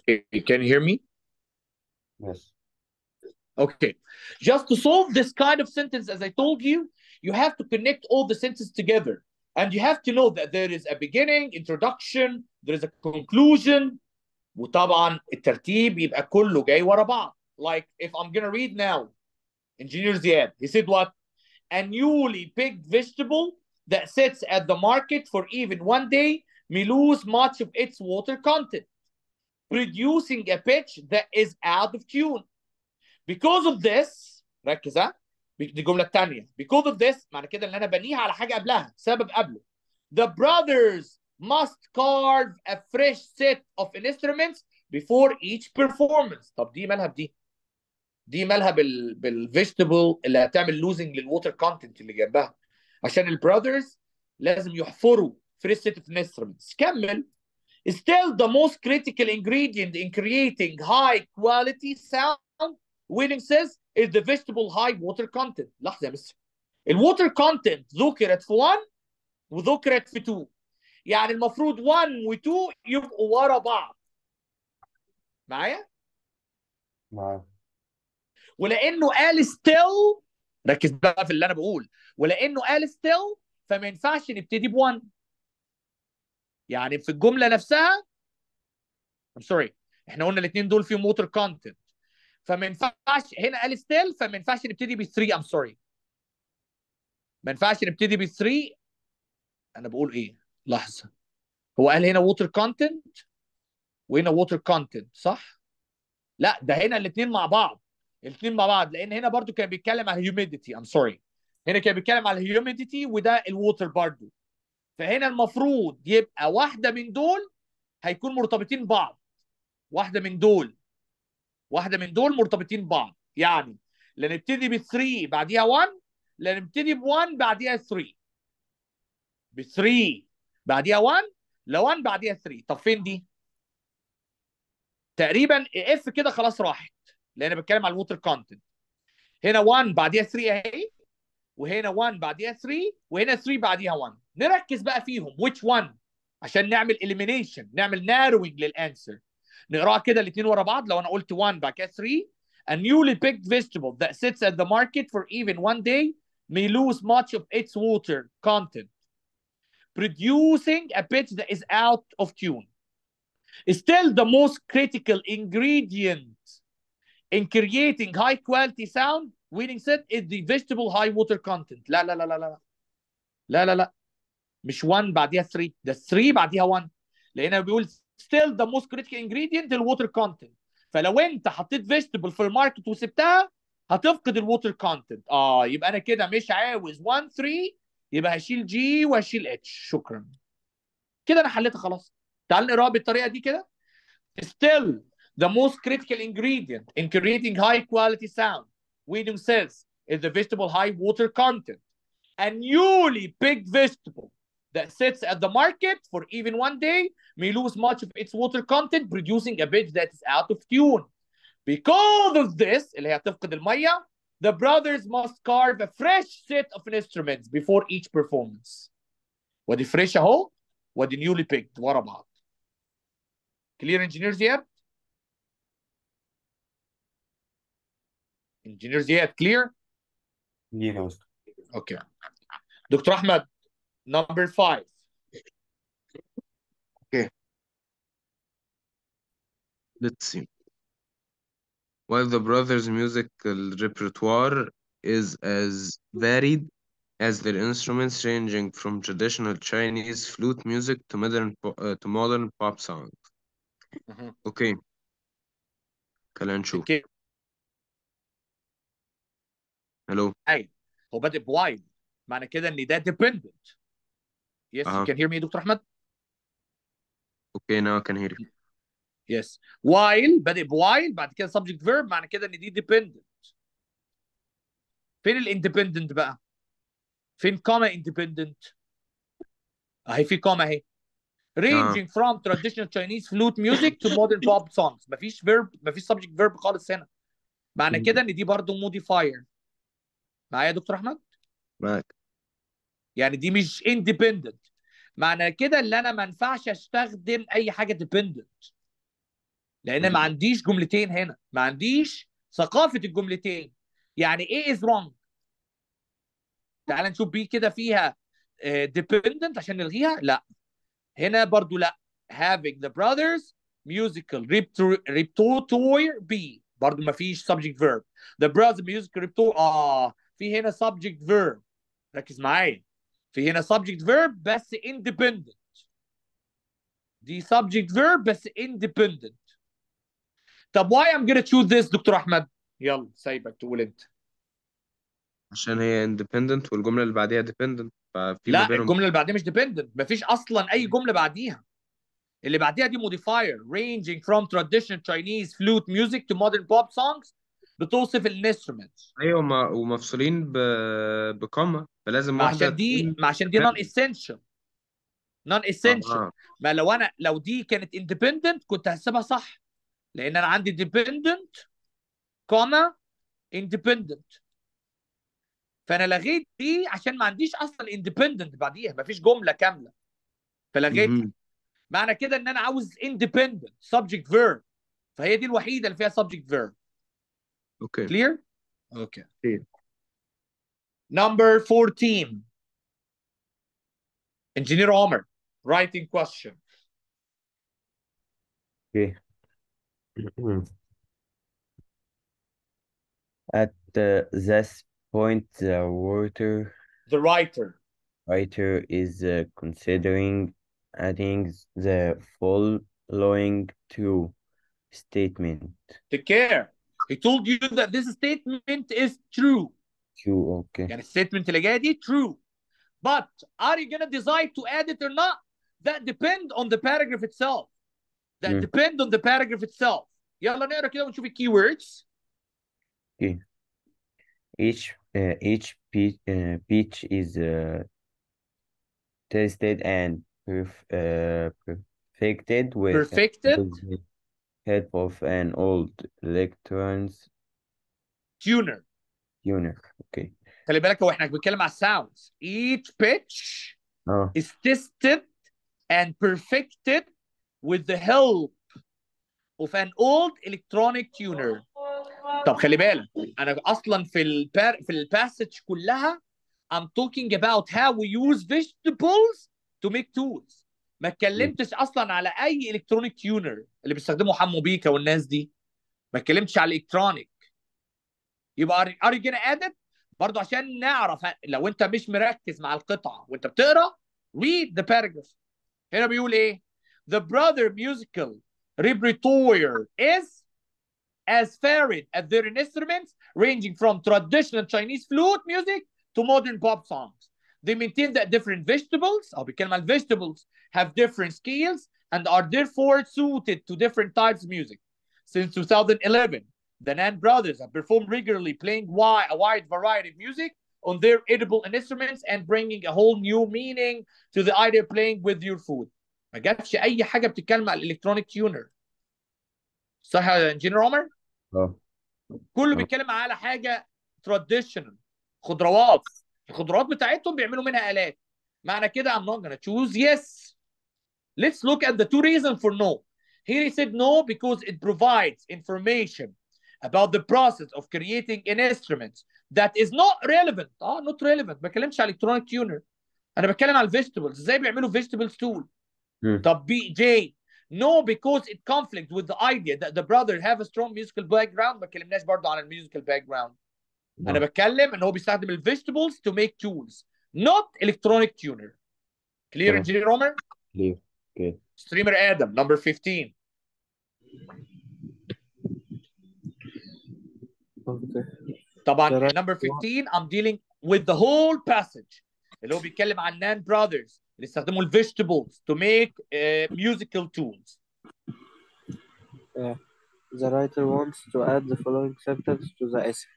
Okay, can you hear me? Yes. Okay. Just to solve this kind of sentence, as I told you, you have to connect all the sentences together. And you have to know that there is a beginning, introduction, there is a conclusion, وطبعا الترتيب يبقى كله جاي ورا بعض. Like if I'm gonna read now, Engineer Ziad, he said what? A newly picked vegetable that sits at the market for even one day may lose much of its water content, Producing a pitch that is out of tune. Because of this ركز ها؟ دي الجمله الثانية because of this معنى كده ان أنا بنيها على حاجة قبلها سبب قبله. The brothers must carve a fresh set of instruments before each performance. طب دي مالها بدي دي مالها بال بالفيجيتابل اللي هتعمل لوزنج للووتر كونتنت اللي جنبها. عشان البراذرز لازم يحفروا fresh set of instruments. كمل. Still the most critical ingredient in creating high quality sound Willing says is the vegetable high water content. لحظة مستر الووتر كونتنت ذكرت في 1 وذكرت في 2 يعني المفروض 1 و2 يبقوا ورا بعض. معايا؟ معاك ولأنه قال still ركز بقى في اللي أنا بقول. ولأنه قال still فما ينفعش نبتدي ب 1 يعني في الجملة نفسها I'm sorry إحنا قلنا الاثنين دول فيهم ووتر كونتنت فما ينفعش هنا قال ستيل فما ينفعش نبتدي ب 3 ام سوري ما ينفعش نبتدي ب 3 أنا بقول إيه؟ لحظة. هو قال هنا ووتر كونتنت وهنا ووتر كونتنت صح؟ لا ده هنا الاثنين مع بعض. الاثنين مع بعض لأن هنا برضو كان بيتكلم على الهيوميديتي ام سوري هنا كان بيتكلم على الهيوميديتي وده الووتر برضو. فهنا المفروض يبقى واحدة من دول هيكون مرتبطين ببعض واحدة من دول. واحدة من دول مرتبطين ببعض يعني لا نبتدي ب 3 بعديها 1 لا نبتدي ب 1 بعديها 3 ب 3 بعديها 1 لا 1 بعديها 3 طب فين دي؟ تقريبا اف كده خلاص راحت لأن بتكلم على الووتر كونتنت هنا 1 بعديها 3 أهي. وهنا 1 بعديها 3 وهنا 3 بعديها 1 نركز بقى فيهم which one عشان نعمل elimination نعمل narrowing للانسر نقراها كده الاثنين ورا بعض لو انا قلت 1 بعد كده 3 A newly picked vegetable that sits at the market for even one day may lose much of its water content, producing a pitch that is out of tune. Still, the most critical ingredient in creating high quality sound winning set is the vegetable high water content. لا لا لا لا لا لا. لا لا مش 1 بعديها 3 ده 3 بعديها 1 لأن بيقول still the most critical ingredient الووتر content. فلو أنت حطيت فيجيتابل في الماركت وسبتها هتفقد الووتر كونتنت آه يبقى أنا كده مش عاوز 1 3 يبقى هشيل جي وهشيل اتش شكرا. كده أنا حليتها خلاص. تعال نقراها بالطريقة دي كده. Still the most critical ingredient in creating high quality sound. William says is the vegetable high water content a newly picked vegetable that sits at the market for even one day may lose much of its water content producing a pitch that is out of tune because of this اللي هي هتفقد الميه the brothers must carve a fresh set of instruments before each performance ودي فريش اهو ودي newly picked ورا بعض clear engineer زياد engineer زياد clear دي خلاص okay دكتور احمد number five Let's see. While the brothers' musical repertoire is as varied as their instruments, ranging from traditional Chinese flute music to modern po- uh, to modern pop songs. Mhm. Okay. خلينا نشوف. okay Hello. اي هو بادئ بوايد معنى كده ان ده dependent yes أها. you can hear me يا دكتور احمد Okay, now I can hear you. yes while بادئ بوايل بعد كده subject verb معنى كده ان دي dependent فين الاندبندنت بقى فين كوما independent اهي في كوما اهي ranging from traditional Chinese flute music to modern pop songs مفيش verb مفيش subject verb خالص هنا معنى. كده ان دي برضو modifier معايا يا دكتور أحمد؟ معاك. يعني دي مش independent. معنى كده ان أنا ما ينفعش أستخدم أي حاجة dependent. لأن ما. عنديش جملتين هنا. ما عنديش ثقافة الجملتين. يعني إيه is wrong تعال نشوف بي كده فيها آه، dependent عشان نلغيها. لا. هنا برضو لا. Having the brothers musical repertoire repertoire B برضو ما فيش subject verb. The brothers musical repertoire آه. في هنا subject verb ركز معايا في هنا subject verb بس independent دي subject verb بس independent طب why I'm gonna choose this دكتور احمد يلا سايبك تقول انت عشان هي independent والجملة اللي بعديها dependent ففي لا الجمله اللي بعديها مش dependent مفيش أصلا اي جمله بعديها اللي بعديها دي modifier ranging from traditional Chinese flute music to modern pop songs بتوصف الانسترومنتس أيوه وما- ومفصولين ب... بكوما فلازم ما عشان دي ما عشان دي essential non essential آه. ما لو أنا لو دي كانت independent كنت هحسبها صح. لأن أنا عندي dependent كوما independent. فأنا لغيت دي عشان ما عنديش أصلا independent بعديها. ما فيش جملة كاملة. فلغيتها. معنى كده إن أنا عاوز independent subject verb. فهي دي الوحيدة اللي فيها subject verb. Okay. Clear? Okay. Clear. Number 14. Engineer Omar, writing question. Okay. At uh, this point, the writer... The writer. Writer is uh, considering adding the following to statement. Take care. he told you that this statement is true Two, okay. يعني الستيتمنت اللي جايه دي true but are you gonna decide to add it or not that depend on the paragraph itself that Mm. depend on the paragraph itself يلا نقرا كده ونشوف الكي words Each uh, each peach, uh, peach is uh, tested and perf uh, perfected with perfected with the help of an old electrons tuner tuner. Okay. خلي بالك هو احنا بنتكلم على sounds each pitch Oh, is tested and perfected with the help of an old electronic tuner طب خلي بالك انا اصلا في البار في الباسج كلها I'm talking about how we use vegetables to make tools ما اتكلمتش أصلا على أي الكترونيك تيونر اللي بيستخدمه حمو بيكا والناس دي. ما اتكلمتش على الكترونيك يبقى ار يو ادت برضو عشان نعرف لو أنت مش مركز مع القطعة وأنت بتقرأ ريد ذا باراجراف هنا بيقول إيه؟ The brother musical repertoire is as varied as their instruments ranging from traditional Chinese flute music to modern pop songs. They maintain that different vegetables, أو بيتكلم على vegetables, have different scales and are therefore suited to different types of music since 2011 the Nan brothers have performed regularly playing wi- a wide variety of music on their edible instruments and bringing a whole new meaning to the idea of playing with your food. ما جاتش اي حاجه بتتكلم على الالكترونيك تيونر. صح يا انجينير عمر؟ اه كله آه. بيتكلم على حاجه تراديشنال خضروات الخضروات بتاعتهم بيعملوا منها الات معنى كده I'm not gonna choose yes let's look at the two reasons for no here he said no because it provides information about the process of creating an instrument that is not relevant اه not relevant ما بتكلمش على electronic tuner انا بتكلم على vegetables ازاي بيعملوا vegetables tool مم. طب بي جي no because it conflicts with the idea that the brother have a strong musical background ما اتكلمناش برضه عن الميوزيكال باك جراوند انا آه. بتكلم ان هو بيستخدم الفيجيتابلز to make tools not electronic tuner clear تمام. engineer عمر clear okay streamer ادم number 15 اوكي طبعا Correct. number 15 I'm dealing with the whole passage اللي هو بيتكلم عن نان brothers اللي استخدموا الفيجيتابلز to make uh, musical tools The writer wants to add the following sentence to the essay.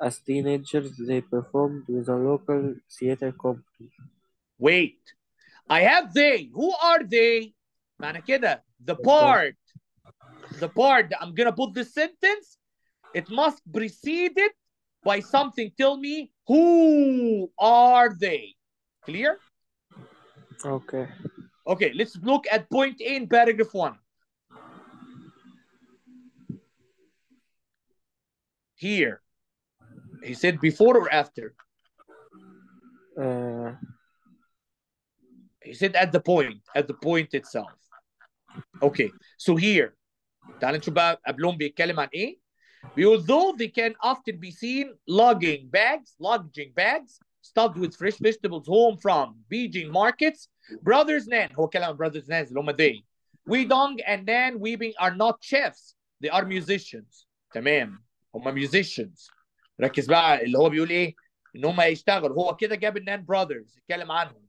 As teenagers, they performed with a local theater company. Wait. I have they. Who are they? معنى كده the part the part that I'm gonna put this sentence it must precede it by something tell me who are they clear Okay. okay let's look at point A in paragraph one here he said before or after Uh, He said at the point, at the point itself. Okay, so here, تعال نشوف بقى قبلهم بيتكلم عن ايه. بيقول though they can often be seen lugging bags, lugging bags stuffed with fresh vegetables home from Beijing markets, brothers Nan هو كلام عن brothers Nan اللي هم they. Weidong and Nan Weaving are not chefs, they are musicians. تمام هم musicians. ركز بقى اللي هو بيقول ايه؟ ان هم هيشتغلوا هو كده جاب النان brothers اتكلم عنهم.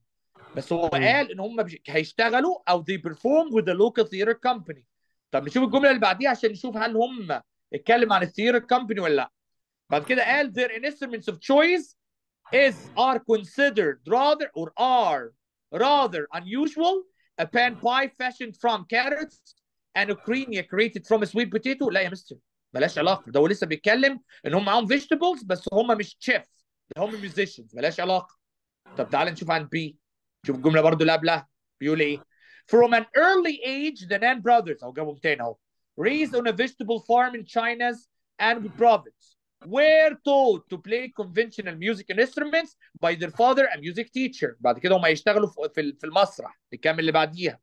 بس هو قال ان هم هيشتغلوا أو they perform with the local theater company طب نشوف الجمله اللي بعديها عشان نشوف هل هم اتكلم عن الثياتر كومباني ولا لا بعد كده قال their instruments of choice is are considered rather or are rather unusual a pan pie fashioned from carrots and a creamy created from a sweet potato لا يا مستر ملاش علاقه ده هو لسه بيتكلم ان هم معاهم vegetables بس هم مش chefs ده هم musicians ملاش علاقه طب تعال نشوف عن بي شوف الجمله برضو اللي قبلها بيقول ايه From an early age the Nan brothers اهو جابهم تاني اهو raised on a vegetable farm in China's Anhui province were taught to play conventional music instruments by their father a music teacher بعد كده هم هيشتغلوا في في- في المسرح الكام اللي بعديها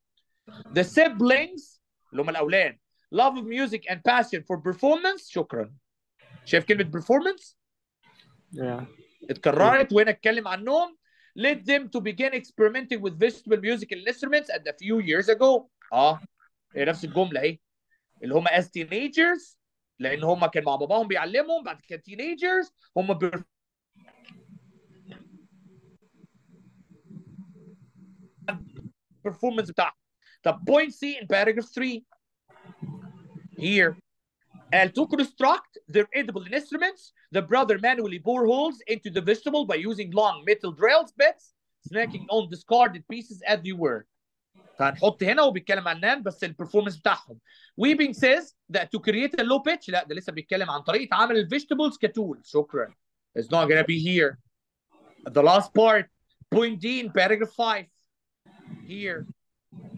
the siblings اللي هم الاولاد love of music and passion for performance شكرا شايف كلمه performance yeah. اتكررت وهنا اتكلم عنهم led them to begin experimenting with vegetable musical instruments at a few years ago اه هي نفس الجمله اهي اللي هم as teenagers لان هم كان مع باباهم بيعلمهم بعد كده teenagers هم بير... performance بتاعهم طب point C in paragraph 3 here and to construct their edible instruments, the brother manually bore holes into the vegetable by using long metal drill bits, snacking on discarded pieces as they were. فهنحط هنا وبيتكلم عن نان بس البرفورمانس بتاعهم. Weaving says that to create a low pitch لا ده لسه بيتكلم عن طريقة عمل الفيجيتابلز كتول. شكرا. It's not gonna be here. The last part, point D in paragraph 5. Here.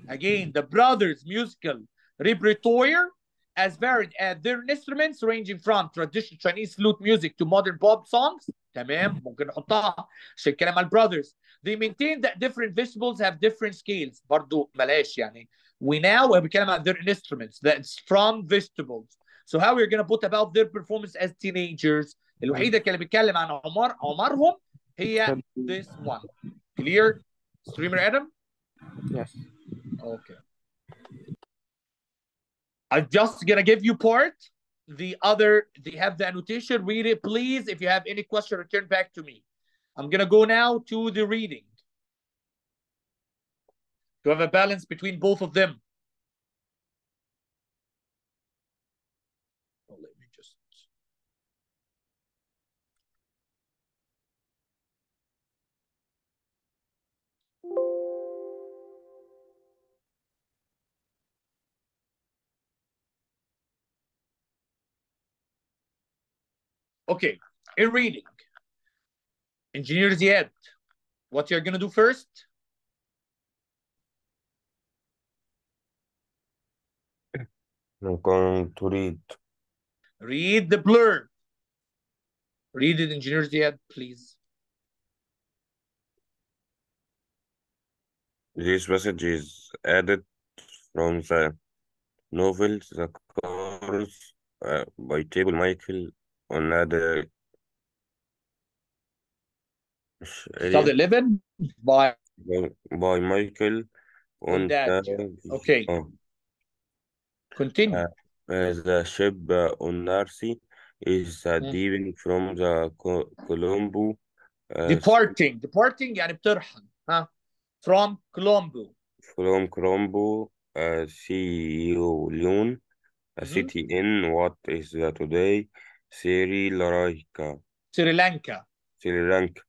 Again, the brothers' musical repertoire as varied as their instruments ranging from traditional Chinese flute music to modern pop songs تمام ممكن نحطها عشان الكلام على البراذرز they maintain that different vegetables have different scales برضو ملاش يعني we now we're بنتكلم عن their instruments that's from vegetables so how we're gonna put about their performance as teenagers الوحيده اللي بيتكلم عن عمر عمرهم هي this one clear streamer Adam Yes. Okay. I'm just gonna give you part. The other, they have the annotation. Read it, please. If you have any question, return back to me. I'm gonna go now to the reading. To have a balance between both of them. Okay, in reading, Engineer Ziad, what you're gonna do first? I'm going to read. Read the blurb. Read it, Engineer Ziad, please. This passage is added from the novel The Cars uh, by Table Michael the مش Study 11 by by, by Michael on that. the Okay. oh, continue. uh, uh, the ship uh, on Narcy is uh, Mm. leaving from the Co- Colombo uh, departing departing يعني بترحل ها from Colombo from Colombo uh, CEO Leon a Mhm. city in what is the today Sri Lanka Sri Lanka Sri Lanka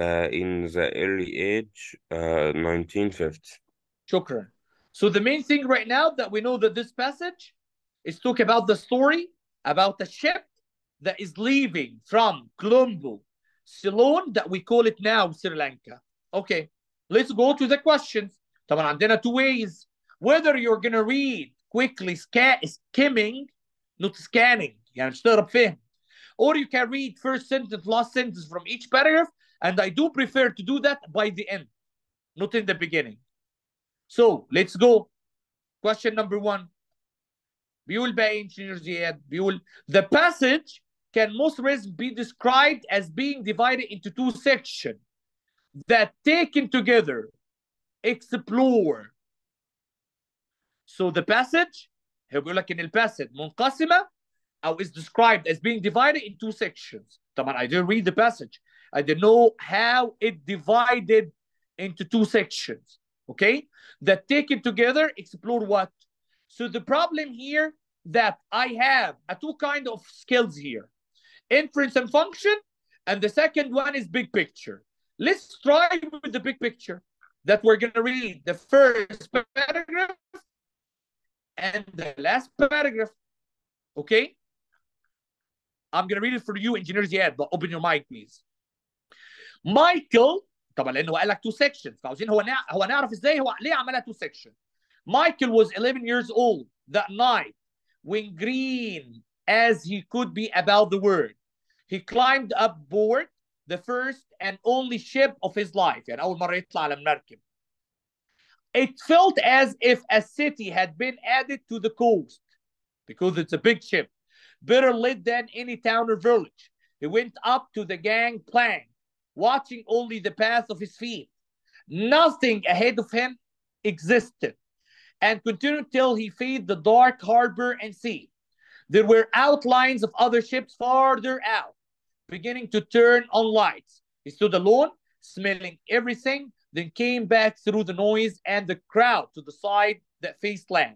uh, in the early age uh, 1950s. شكرا so the main thing right now that we know that this passage is talk about the story about a ship that is leaving from Colombo Ceylon that we call it now Sri Lanka okay let's go to the questions طبعا عندنا two ways whether you're gonna read quickly sca- skimming not scanning يعني مش تقرا بفهم or you can read first sentence last sentence from each paragraph and I do prefer to do that by the end not in the beginning so let's go question number one بيقول بقى ايه engineer زياد بيقول the passage can most reasons be described as being divided into two sections that taken together explore so the passage هو بيقول لك ان الباسج منقسمه او is described as being divided in two sections طبعا I didn't read the passage I didn't know how it divided into two sections okay that taken together explore what so the problem here that I have a two kind of skills here inference and function and the second one is big picture let's try with the big picture that we're going to read the first paragraph and the last paragraph okay I'm going to read it for you engineer Ziad but open your mic please Michael طبعا لانه قال لك two sections فعاوزين هو نع... هو نعرف ازاي هو ليه عملها two sections Michael was 11 years old that night when green as he could be about the world. He climbed up board the first and only ship of his life يعني أول مرة يطلع على المركب. It felt as if a city had been added to the coast because it's a big ship, better lit than any town or village. He went up to the gang plank, watching only the path of his feet. Nothing ahead of him existed and continued till he faced the dark harbor and sea. There were outlines of other ships farther out, beginning to turn on lights. He stood alone, smelling everything, then came back through the noise and the crowd to the side that faced land.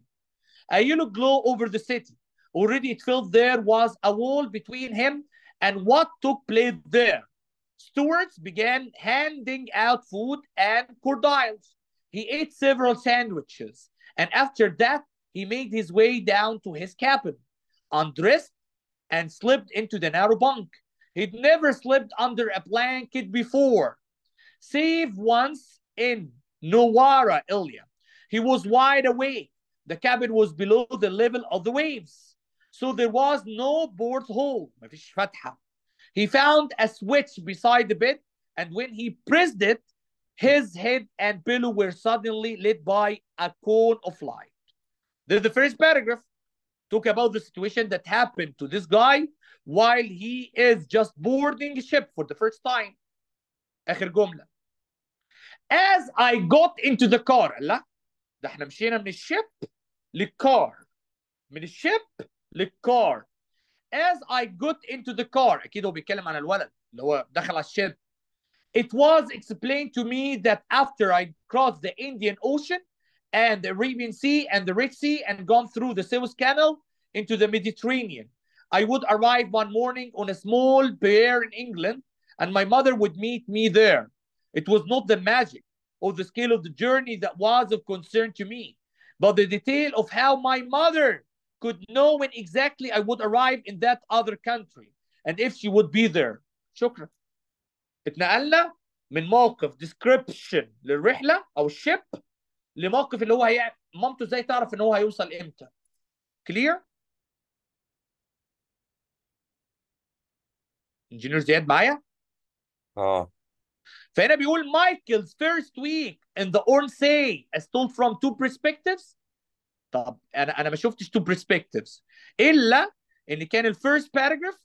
A yellow glow over the city. Already it felt there was a wall between him and what took place there. Stewards began handing out food and cordials. He ate several sandwiches, and after that, he made his way down to his cabin, undressed, and slipped into the narrow bunk. He'd never slept under a blanket before, save once in Nuwara Eliya. He was wide awake. The cabin was below the level of the waves, so there was no porthole. He found a switch beside the bed and when he pressed it, his head and pillow were suddenly lit by a cone of light. The, first paragraph talk about the situation that happened to this guy while he is just boarding ship for the first time. As I got into the car, لا the ship, the من the للكار the ship. للكار. As I got into the car, أكيد هو بيتكلم عن الولد اللي هو دخل على الشيب. It was explained to me that after I crossed the Indian Ocean and the Arabian Sea and the Red Sea and gone through the Suez Canal into the Mediterranean, I would arrive one morning on a small pier in England and my mother would meet me there. It was not the magic or the scale of the journey that was of concern to me, but the detail of how my mother could know when exactly I would arrive in that other country. And if she would be there شكرا. اتنقلنا من موقف description للرحلة او الشيب لموقف اللي هو هي... مامته ازاي تعرف ان هو هيوصل امتى كلير انجينير زياد معايا؟ اه فهنا بيقول Michael's first week in the Oronsay as told from two perspectives. طب أنا أنا ما شفتش two perspectives إلا إن كان الفيرست paragraph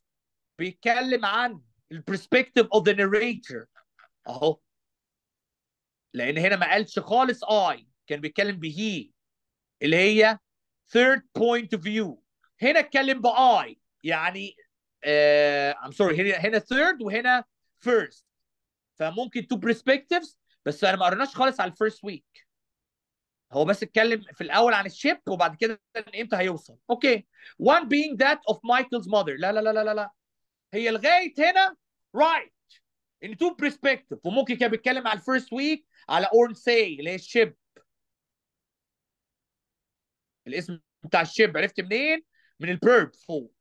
بيتكلم عن البرسبكتيف اوف ذا narrator أهو. لأن هنا ما قالش خالص اي كان بيتكلم بهي اللي هي third point of view. هنا اتكلم باي يعني آه I'm sorry هنا هنا third وهنا first. فممكن two perspectives بس أنا ما قريناش خالص على الفيرست ويك هو بس اتكلم في الأول عن الشيب وبعد كده إمتى هيوصل. أوكي. One being that of Michael's mother. لا لا لا لا لا هي لغاية هنا رايت ان تو برسبكتيف وممكن كان بيتكلم على الفيرست ويك على اورن ساي اللي هي الشيب. الاسم بتاع الشيب عرفت منين؟ من البيرب فوق.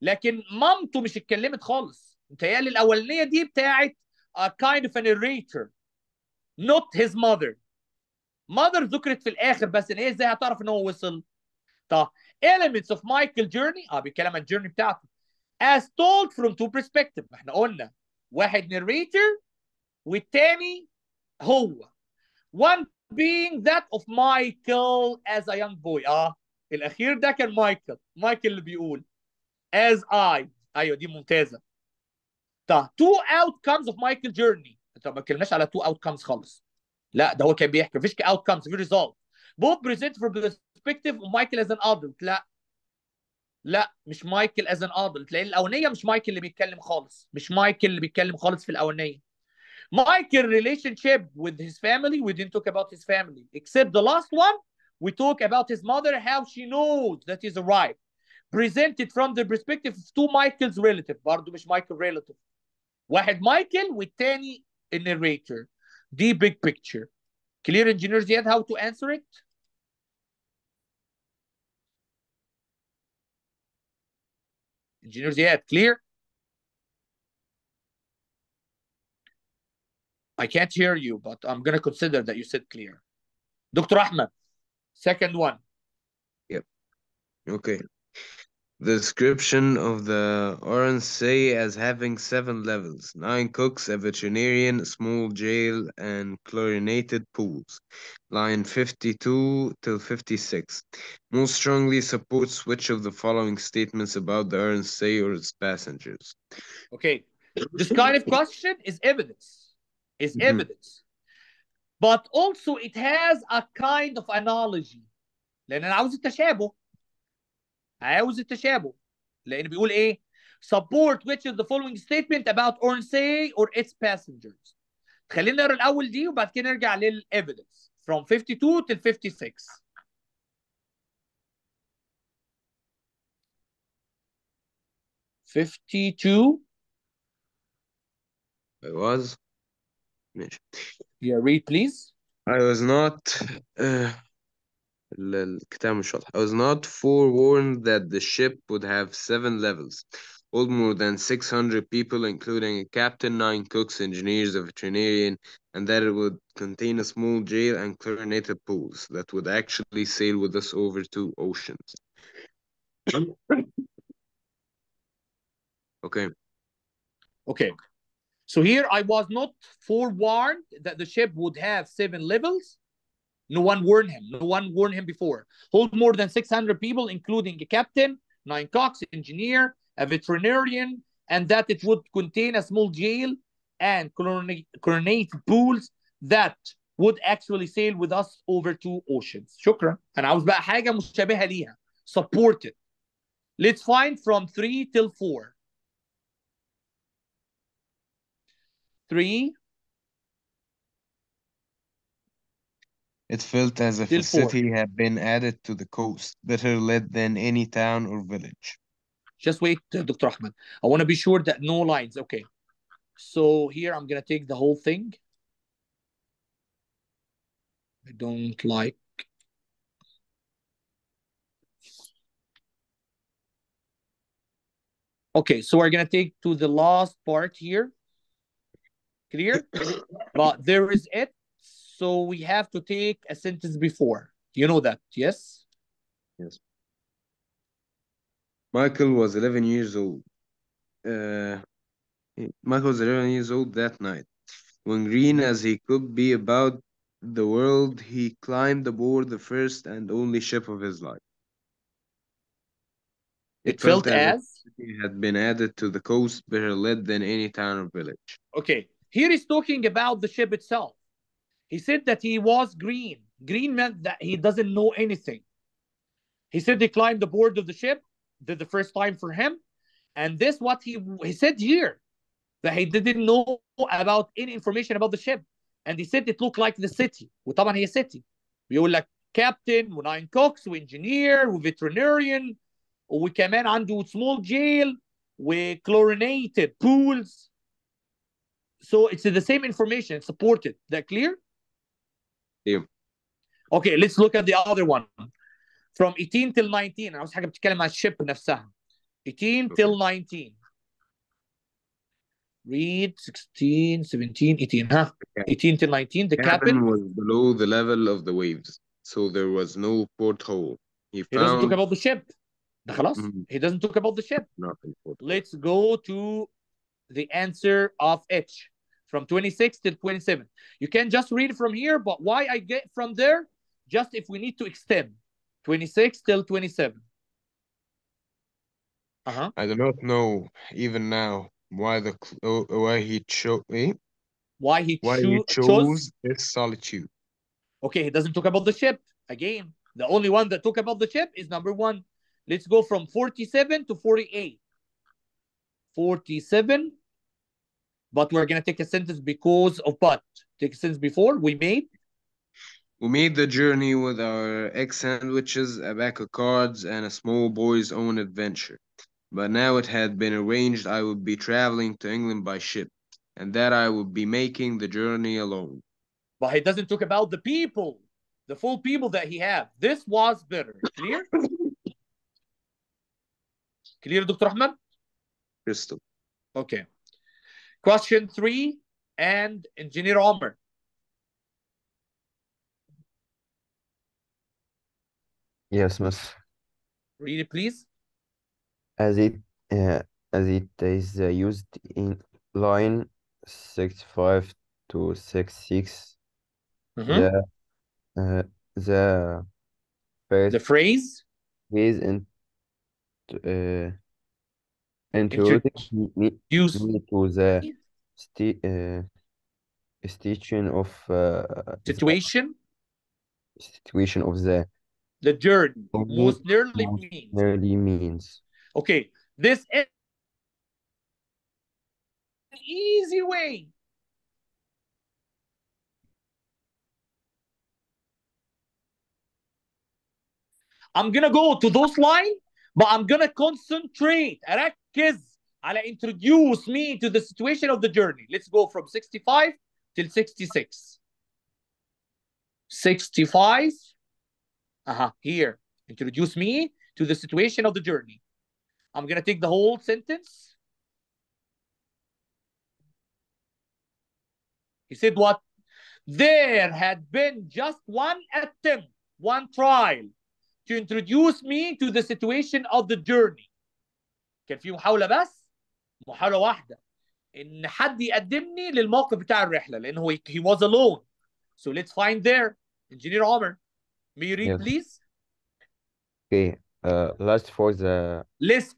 لكن مامته مش اتكلمت خالص. متهيألي الأولانية دي بتاعت a kind of a narrator not his mother. Mother ذكرت في الآخر بس إن هي إزاي هتعرف إن هو وصل؟ طب elements of Michael journey آه بيتكلم عن الجيرني بتاعته. As told from two perspectives. إحنا قلنا واحد narrator والتاني هو. One being that of Michael as a young boy. آه الأخير ده كان مايكل مايكل اللي بيقول. As I. أيوه دي ممتازة. طب two outcomes of Michael journey. انت ما اتكلمناش على two outcomes خالص. لا ده هو كان بيحكي مفيش outcomes في result both presented from the perspective of Michael as an adult لا لا مش مايكل از ان ادلت لأن الاولانيه مش مايكل اللي بيتكلم خالص مش مايكل اللي بيتكلم خالص في الاولانيه مايكل relationship with his family we didn't talk about his family except the last one we talk about his mother how she knows that he's arrived presented from the perspective of two Michael's relative برضه مش مايكل relative واحد مايكل والتاني النريتور دي big picture clear engineers yet how to answer it engineers yet clear I can't hear you but I'm gonna consider that you said clear Dr. Ahmed second one Yep. Okay. The description of the Oransay as having seven levels, nine cooks, a veterinarian, a small jail, and chlorinated pools. Line 52 till 56. Most strongly supports which of the following statements about the Oransay or its passengers? Okay. This kind of question is evidence. Is Mhm. evidence. But also it has a kind of analogy. لأن أنا عاوز التشابه. عاوز التشابه لان بيقول ايه support which is the following statement about Oronsay or its passengers. خلينا نقرا الاول دي وبعد كده نرجع للايفيدنس from 52 till 56 52 I was. ماشي yeah read please. I was not uh... الكتاب مش واضح. I was not forewarned that the ship would have seven levels, hold more than 600 people, including a captain, nine cooks, engineers, a veterinarian, and that it would contain a small jail and chlorinated pools that would actually sail with us over two oceans. Okay. Okay. So here I was not forewarned that the ship would have seven levels. No one warned him. No one warned him before. Hold more than 600 people, including a captain, nine cocks, engineer, a veterinarian, and that it would contain a small jail and coronate, coronate pools that would actually sail with us over two oceans. شكرا. أنا عاوز بقى حاجة مشابهة ليها. Support it. Let's find from 3 till 4. 3 It felt as if till a 4. city had been added to the coast, better lit than any town or village. Just wait, uh, Dr. Ahmed. I want to be sure that no lines. Okay. So here I'm going to take the whole thing. I don't like. Okay, so we're going to take to the last part here. Clear? but there is it. So we have to take a sentence before. You know that, yes? Yes. Michael was 11 years old. Uh, Michael was 11 years old that night. When green as he could be about the world, he climbed aboard the first and only ship of his life. It felt as as. if he had been added to the coast, better led than any town or village. Okay, here he's talking about the ship itself. He said that he was green. Green meant that he doesn't know anything. He said he climbed aboard of the ship, did the first time for him, and this what he he said here that he didn't know about any information about the ship, and he said it looked like the city. وطبعا هي city. بيقول لك captain وناين cooks وengineer وveterinarian وكمان عنده small jail وchlorinated pools. So it's the same information, it's supported. That clear? Yeah. Okay, let's look at the other one. From 18 till 19 انا عاوز حاجه بتتكلم عن الشip نفسها 18 till 19 read 16 17 18 ها 18 till 19 the The cabin cabin was below the level of the waves, so there was no porthole. He he doesn't talk found about the ship ده خلاص Mhm. he doesn't talk about the ship nothing. porthole. let's go to the answer of H from 26 till 27 you can just read from here but why I get from there just if we need to extend 26 till 27 uh-huh I do not know even now why the why he chose why he, why choo- he chose chose this solitude. Okay, he doesn't talk about the ship. Again, the only one that talk about the ship is number one. Let's go from 47 to 48. 47. But we're going to take a sentence because of but. Take a sentence before we made. We made the journey with our egg sandwiches, a pack of cards, and a small boy's own adventure. But now it had been arranged I would be traveling to England by ship, and that I would be making the journey alone. But he doesn't talk about the people, the full people that he have. This was better. Clear? Clear, Dr. Ahmed? Crystal. Okay. Question three and Engineer Omar. Yes, miss. Read it, please. As it uh, as it is uh, used in line 65 to 66, Mhm. the uh, the The phrase is in uh, introduce me, use me to the sti uh, station of uh, the situation, situation of the the journey, most nearly means. nearly means. Okay, this is an easy way. I'm gonna go to those line but I'm gonna concentrate. أركز على introduce me to the situation of the journey. Let's go from 65 till 66. 65. Uh-huh. Here. Introduce me to the situation of the journey. I'm gonna take the whole sentence. He said what? There had been just one attempt, one trial to introduce me to the situation of the journey. كان في محاولة بس محاولة واحدة ان حد يقدمني للموقف بتاع الرحله لأن هو he was alone so let's find there engineer عمر may you read Yes. please Okay. Uh, last for the list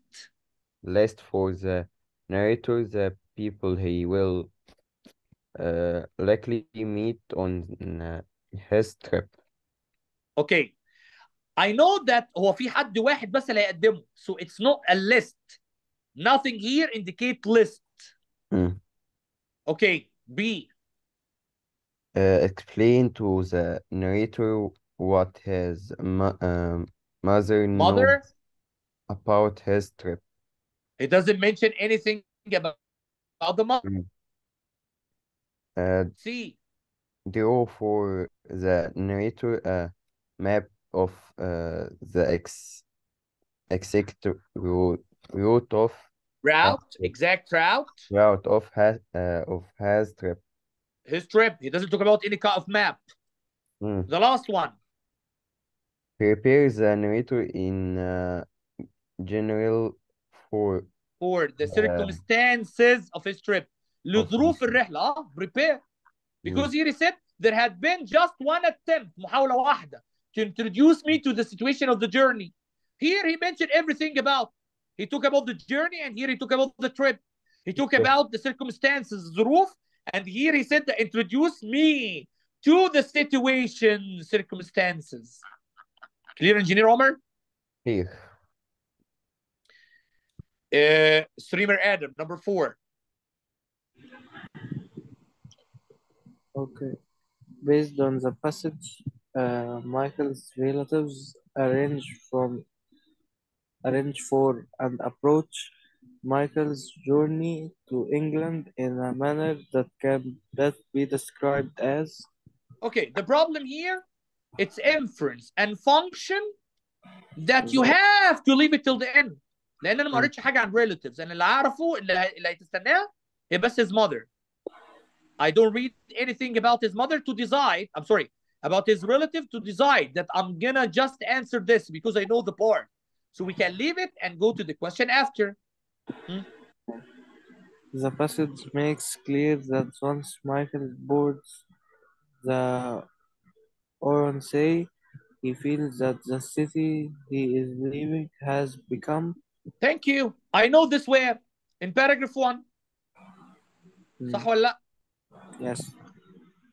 list for the narrator, the people he will uh, likely meet on uh, his trip. okay I know that هو في حد واحد بس اللي هيقدمه so it's not a list nothing here indicate list Mm. okay B Uh, explain to the narrator what his mo um, mother mother knows about his trip. it doesn't mention anything about, about the mother Uh, C draw for the narrator a map of uh, the ex exact route, route of route Okay. exact route route of has uh, of his trip. his trip he doesn't talk about any kind of map Mm. the last one Prepare the narrator in uh, general for for the Yeah. circumstances of his trip لظروف الرحله اه prepare because here he said there had been just one attempt محاولة واحدة to introduce me to the situation of the journey. Here he mentioned everything about. He talked about the journey, and here he talked about the trip. He talked about the circumstances, the roof, and here he said, introduce me to the situation, circumstances. Clear, Engineer Omar? Here. Uh, streamer Adam, number four. Okay. Based on the passage, uh, Michael's relatives arrange from arrange for and approach Michael's journey to England in a manner that can best be described as Okay, the problem here, it's inference and function that you have to leave it till the end. لأن أنا ما قريتش حاجة عن relatives، أنا اللي أعرفه اللي هي- اللي هتستناه هي بس his mother. I don't read anything about his mother to decide, I'm sorry, about his relative to decide that I'm gonna just answer this because I know the part. So we can leave it and go to the question after. Hmm? The passage makes clear that once Michael boards the Oronsay, he feels that the city he is leaving has become. Thank you. I know this where in paragraph one. Mm. Yes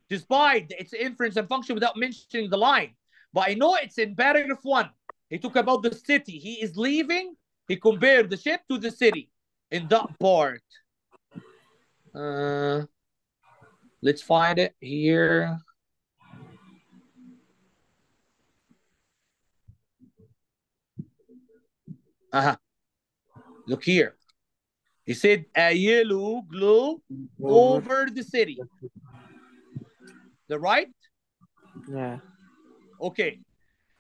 despite its inference and function without mentioning the line. But I know it's in paragraph one. He talked about the city. He is leaving. He compared the ship to the city in that part. Uh, let's find it here. Uh-huh. Look here. He said a yellow glow over the city. The right? Yeah. Okay.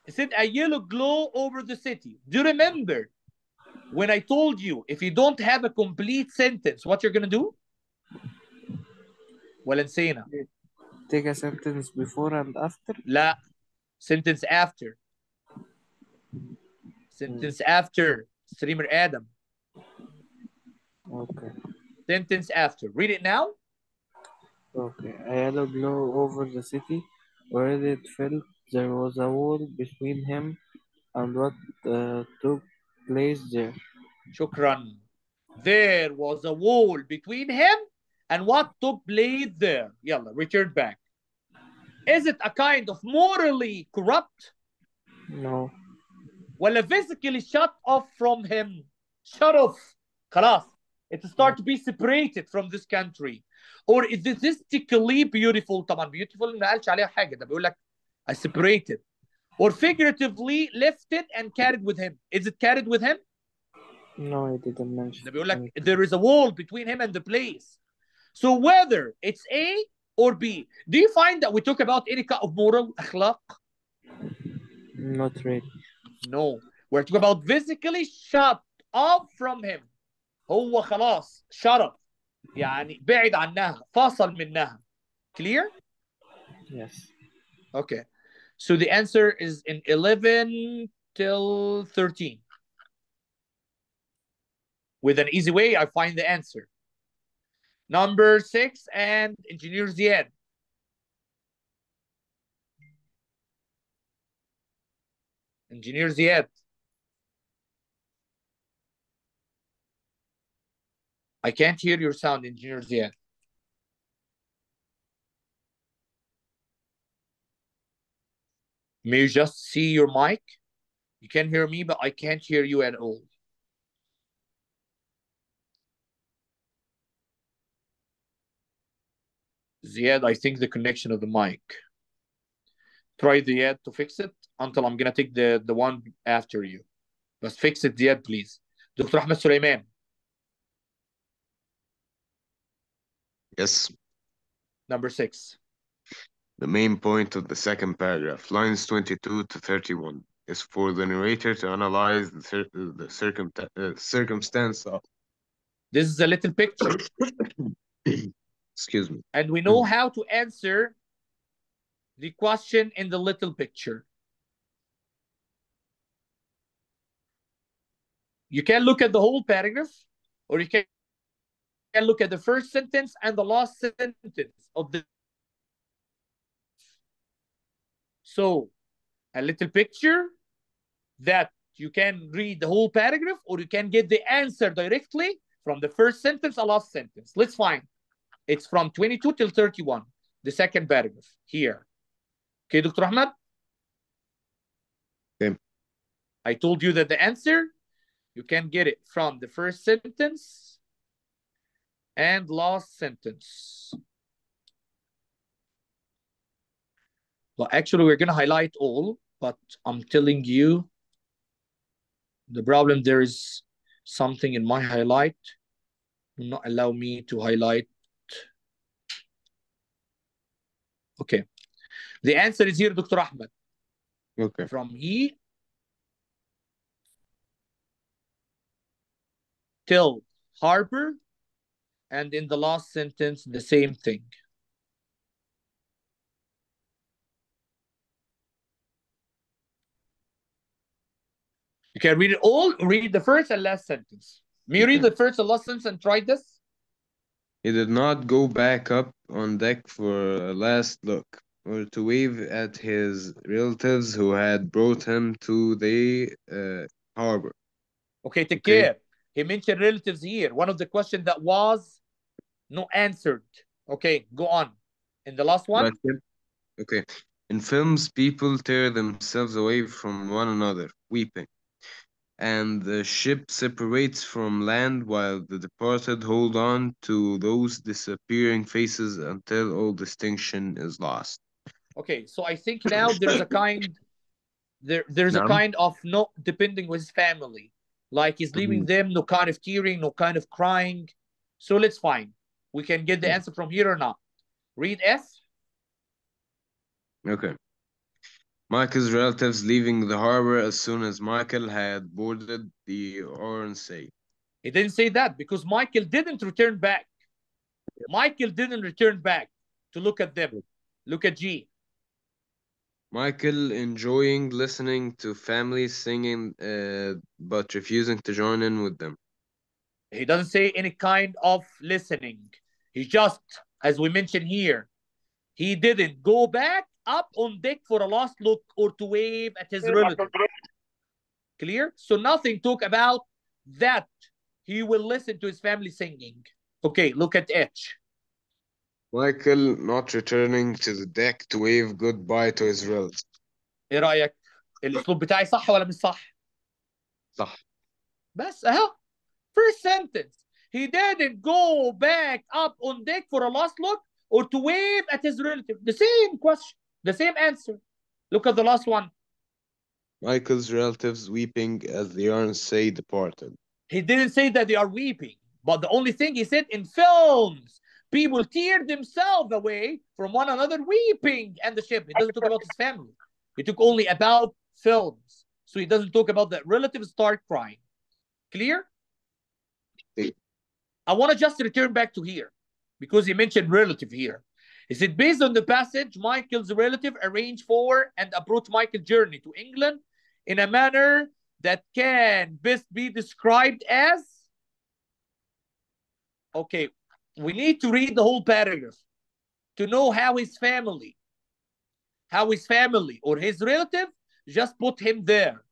It said a yellow glow over the city. Do you remember when I told you if you don't have a complete sentence, what you're gonna do? Well, insane. Take a sentence before and after. La. Sentence after. Sentence hmm. after. Streamer Adam. Okay. Sentence after. Read it now. Okay, a yellow glow over the city. where it felt there was a wall between him and what uh, took place there. Shukran. There was a wall between him and what took place there. Yalla, return back. Is it a kind of morally corrupt? No. Well, physically shut off from him. Shut off. Khalas. It start to be separated from this country or is it statistically beautiful طبعا beautiful ما قالش عليها حاجه ده بيقول لك I separated or figuratively lifted and carried with him is it carried with him no, I didn't mention. ده بيقول لك anything. there is a wall between him and the place so whether it's A or B do you find that we talk about any kind of moral أخلاق Not really. No, we're talking about physically shut off from him. هو خلاص shut up يعني بعد عنها فصل منها. Clear? Yes. Okay. So the answer is in 11 till 13. With an easy way, I find the answer. Number six and Engineer Ziad. Engineer Ziad. I can't hear your sound, Engineer Ziad. May you just see your mic? You can hear me, but I can't hear you at all. Ziad, I think the connection of the mic. Try Ziad to fix it until I'm gonna take the, the one after you. But fix it, Ziad, please. Dr. Ahmed Suleiman. Yes. Number six. The main point of the second paragraph, lines 22 to 31, is for the narrator to analyze the, cir the circum uh, circumstance of. This is a little picture. Excuse me. And we know how to answer the question in the little picture. You can look at the whole paragraph, or you can, can look at the first sentence and the last sentence of the. So, a little picture that you can read the whole paragraph, or you can get the answer directly from the first sentence or last sentence. Let's find. It's from 22 till 31, the second paragraph here. Okay, Dr. Ahmed? Okay. I told you that the answer, you can get it from the first sentence and last sentence. Well, actually, we're going to highlight all, but I'm telling you, the problem there is something in my highlight will not allow me to highlight. Okay. The answer is here, Dr. Ahmed. Okay. From he till harbor, and in the last sentence, the same thing. You can read it all, read the first and last sentence. May you read the first and last sentence and try this? He did not go back up on deck for a last look or to wave at his relatives who had brought him to the uh, harbor. Okay, take Okay. care. He mentioned relatives here. One of the questions that was no answered. Okay, go on. In the last one, Okay. In films, people tear themselves away from one another, weeping, and the ship separates from land while the departed hold on to those disappearing faces until all distinction is lost. okay. So I think now there's a kind, there there's a kind of not depending with his family, like he's leaving mm-hmm. them, no kind of tearing, no kind of crying. So let's find. We can get the answer from here or not. Read F. Okay. Michael's relatives leaving the harbor as soon as Michael had boarded the Oronsay. He didn't say that because Michael didn't return back. Michael didn't return back to look at them. Look at G. Michael enjoying listening to family singing, uh, but refusing to join in with them. He doesn't say any kind of listening. He just, as we mentioned here, he didn't go back up on deck for a last look or to wave at his relative. Clear? So nothing talk about that. He will listen to his family singing. Okay, look at H. Michael not returning to the deck to wave goodbye to his relatives. ايه رايك؟ الاسلوب بتاعي صح ولا مش صح؟ صح. بس اهو first sentence he didn't go back up on deck for a last look or to wave at his relative. The same question the same answer. Look at the last one. Michael's relatives weeping as the Oronsay departed. he didn't say that they are weeping but the only thing he said in films people tear themselves away from one another weeping and the ship. He doesn't talk about his family. He took only about films. So he doesn't talk about the relatives start crying. Clear. I want to just return back to here because he mentioned relative here. He said, based on the passage, Michael's relative arranged for and approached Michael's journey to England in a manner that can best be described as. Okay, We need to read the whole paragraph to know how his family, how his family or his relative just put him there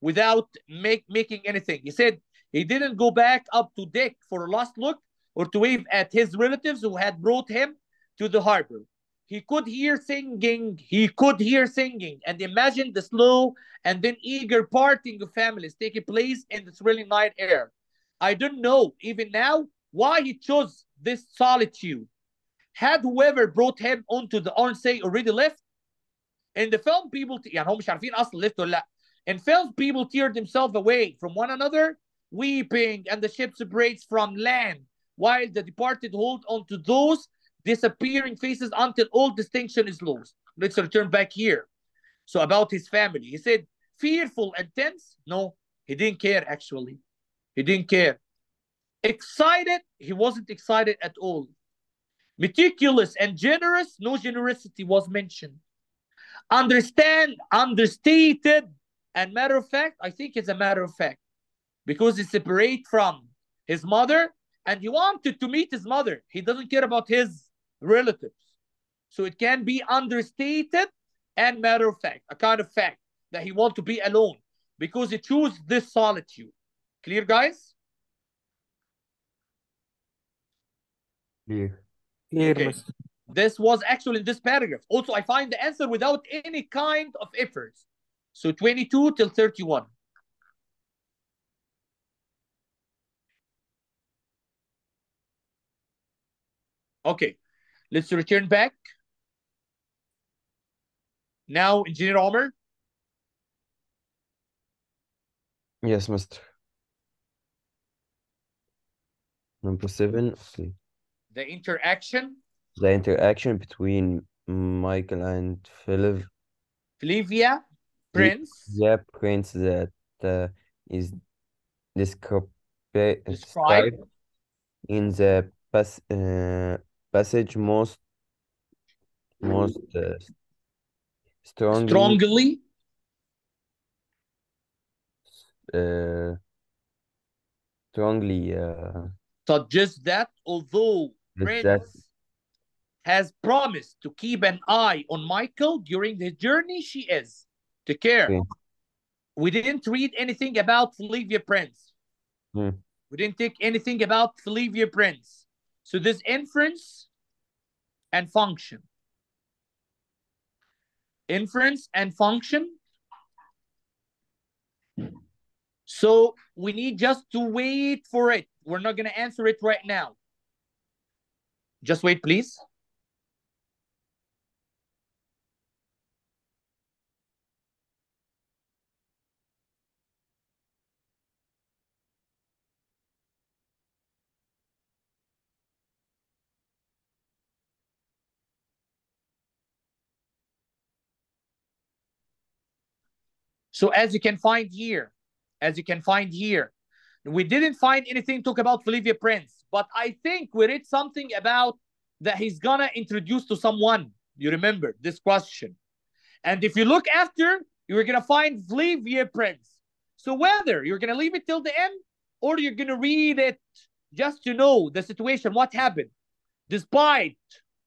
without make, making anything. He said he didn't go back up to Dick for a last look or to wave at his relatives who had brought him to the harbor. He could hear singing, he could hear singing, and imagine the slow and then eager parting of families taking place in the thrilling night air. I don't know, even now, why he chose this solitude. Had whoever brought him onto the Oronsay already left? In the film, people, يعني هم مش عارفين left ولا لا. In films, people tear themselves away from one another weeping, and the ship separates from land, while the departed hold on to those disappearing faces until all distinction is lost. Let's return back here. So about his family, he said, fearful and tense? No, he didn't care actually. He didn't care. Excited? He wasn't excited at all. Meticulous and generous? No generosity was mentioned. Understand? Understated? And matter of fact, I think it's a matter of fact because he's separate from his mother and he wanted to meet his mother. He doesn't care about his relatives. So it can be understated and matter of fact, a kind of fact that he wants to be alone because he chose this solitude. Clear, guys? Clear. clear Okay. This was actually in this paragraph. Also, I find the answer without any kind of efforts. So 22 till 31. Okay, let's return back. Now, Engineer Omar, Yes, Mister. Number seven. Okay. the interaction, The interaction between Michael and Philip, Flavia, Prince, the prince that uh, is described described in the past. uh, passage most most uh, strongly strongly, uh, strongly uh, suggests that although Prince has promised to keep an eye on Michael during the journey, she is to care. Okay. We didn't read anything about Flavia Prince. Hmm. We didn't take anything about Flavia Prince. So this inference and function. Inference and function. So we need just to wait for it. We're not going to answer it right now. Just wait, please. So as you can find here, as you can find here, we didn't find anything talk about Flavia Prince, but I think we read something about that he's gonna introduce to someone. You remember this question. And if you look after, you're gonna find Flavia Prince. So whether you're gonna leave it till the end or you're gonna read it just to know the situation, what happened, despite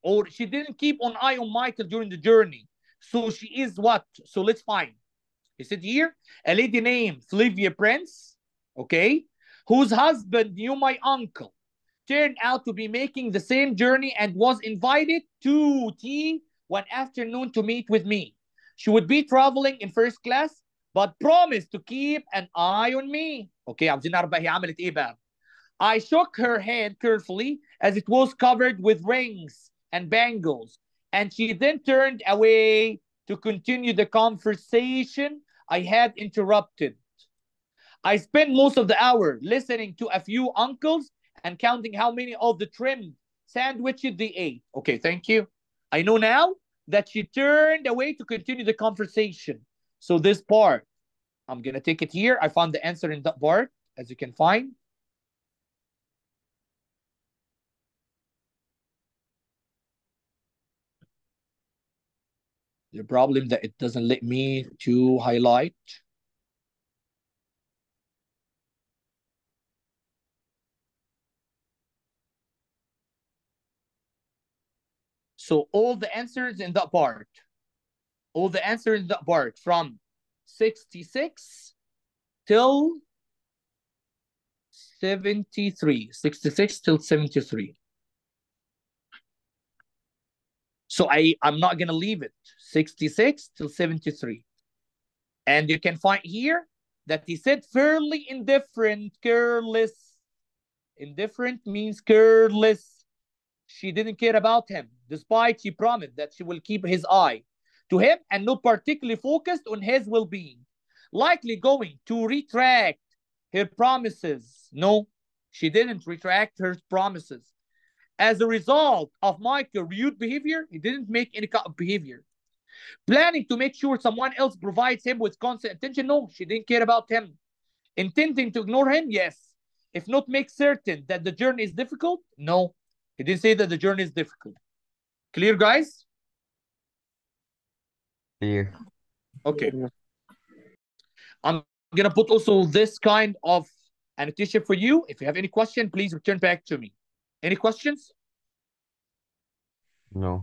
or she didn't keep an eye on Michael during the journey. So she is what? So let's find. He said here, a lady named Flavia Prince, okay, whose husband knew my uncle, turned out to be making the same journey and was invited to tea one afternoon to meet with me. She would be traveling in first class, but promised to keep an eye on me. Okay, عاوزين نعرف بقى هي عملت ايه بقى. I shook her hand carefully as it was covered with rings and bangles, and she then turned away to continue the conversation I had interrupted. I spent most of the hour listening to a few uncles and counting how many of the trimmed sandwiches they ate. Okay, thank you. I know now that she turned away to continue the conversation. So this part, I'm gonna take it here. I found the answer in that part, as you can find. the problem that it doesn't let me to highlight. So all the answers in that part, all the answers in that part from 66 till 73, 66 till 73. So I, I'm not going to leave it. 66 till 73. And you can find here that he said fairly indifferent, careless. Indifferent means careless. She didn't care about him, despite she promised that she will keep his eye to him and not particularly focused on his well-being. Likely going to retract her promises. No, she didn't retract her promises. As a result of Michael rude behavior, he didn't make any kind of behavior. Planning to make sure someone else provides him with constant attention, no, she didn't care about him. Intending to ignore him, yes. If not make certain that the journey is difficult, no. He didn't say that the journey is difficult. Clear, guys? Clear. Okay. I'm gonna put also this kind of annotation for you. If you have any question, please return back to me. Any questions? No.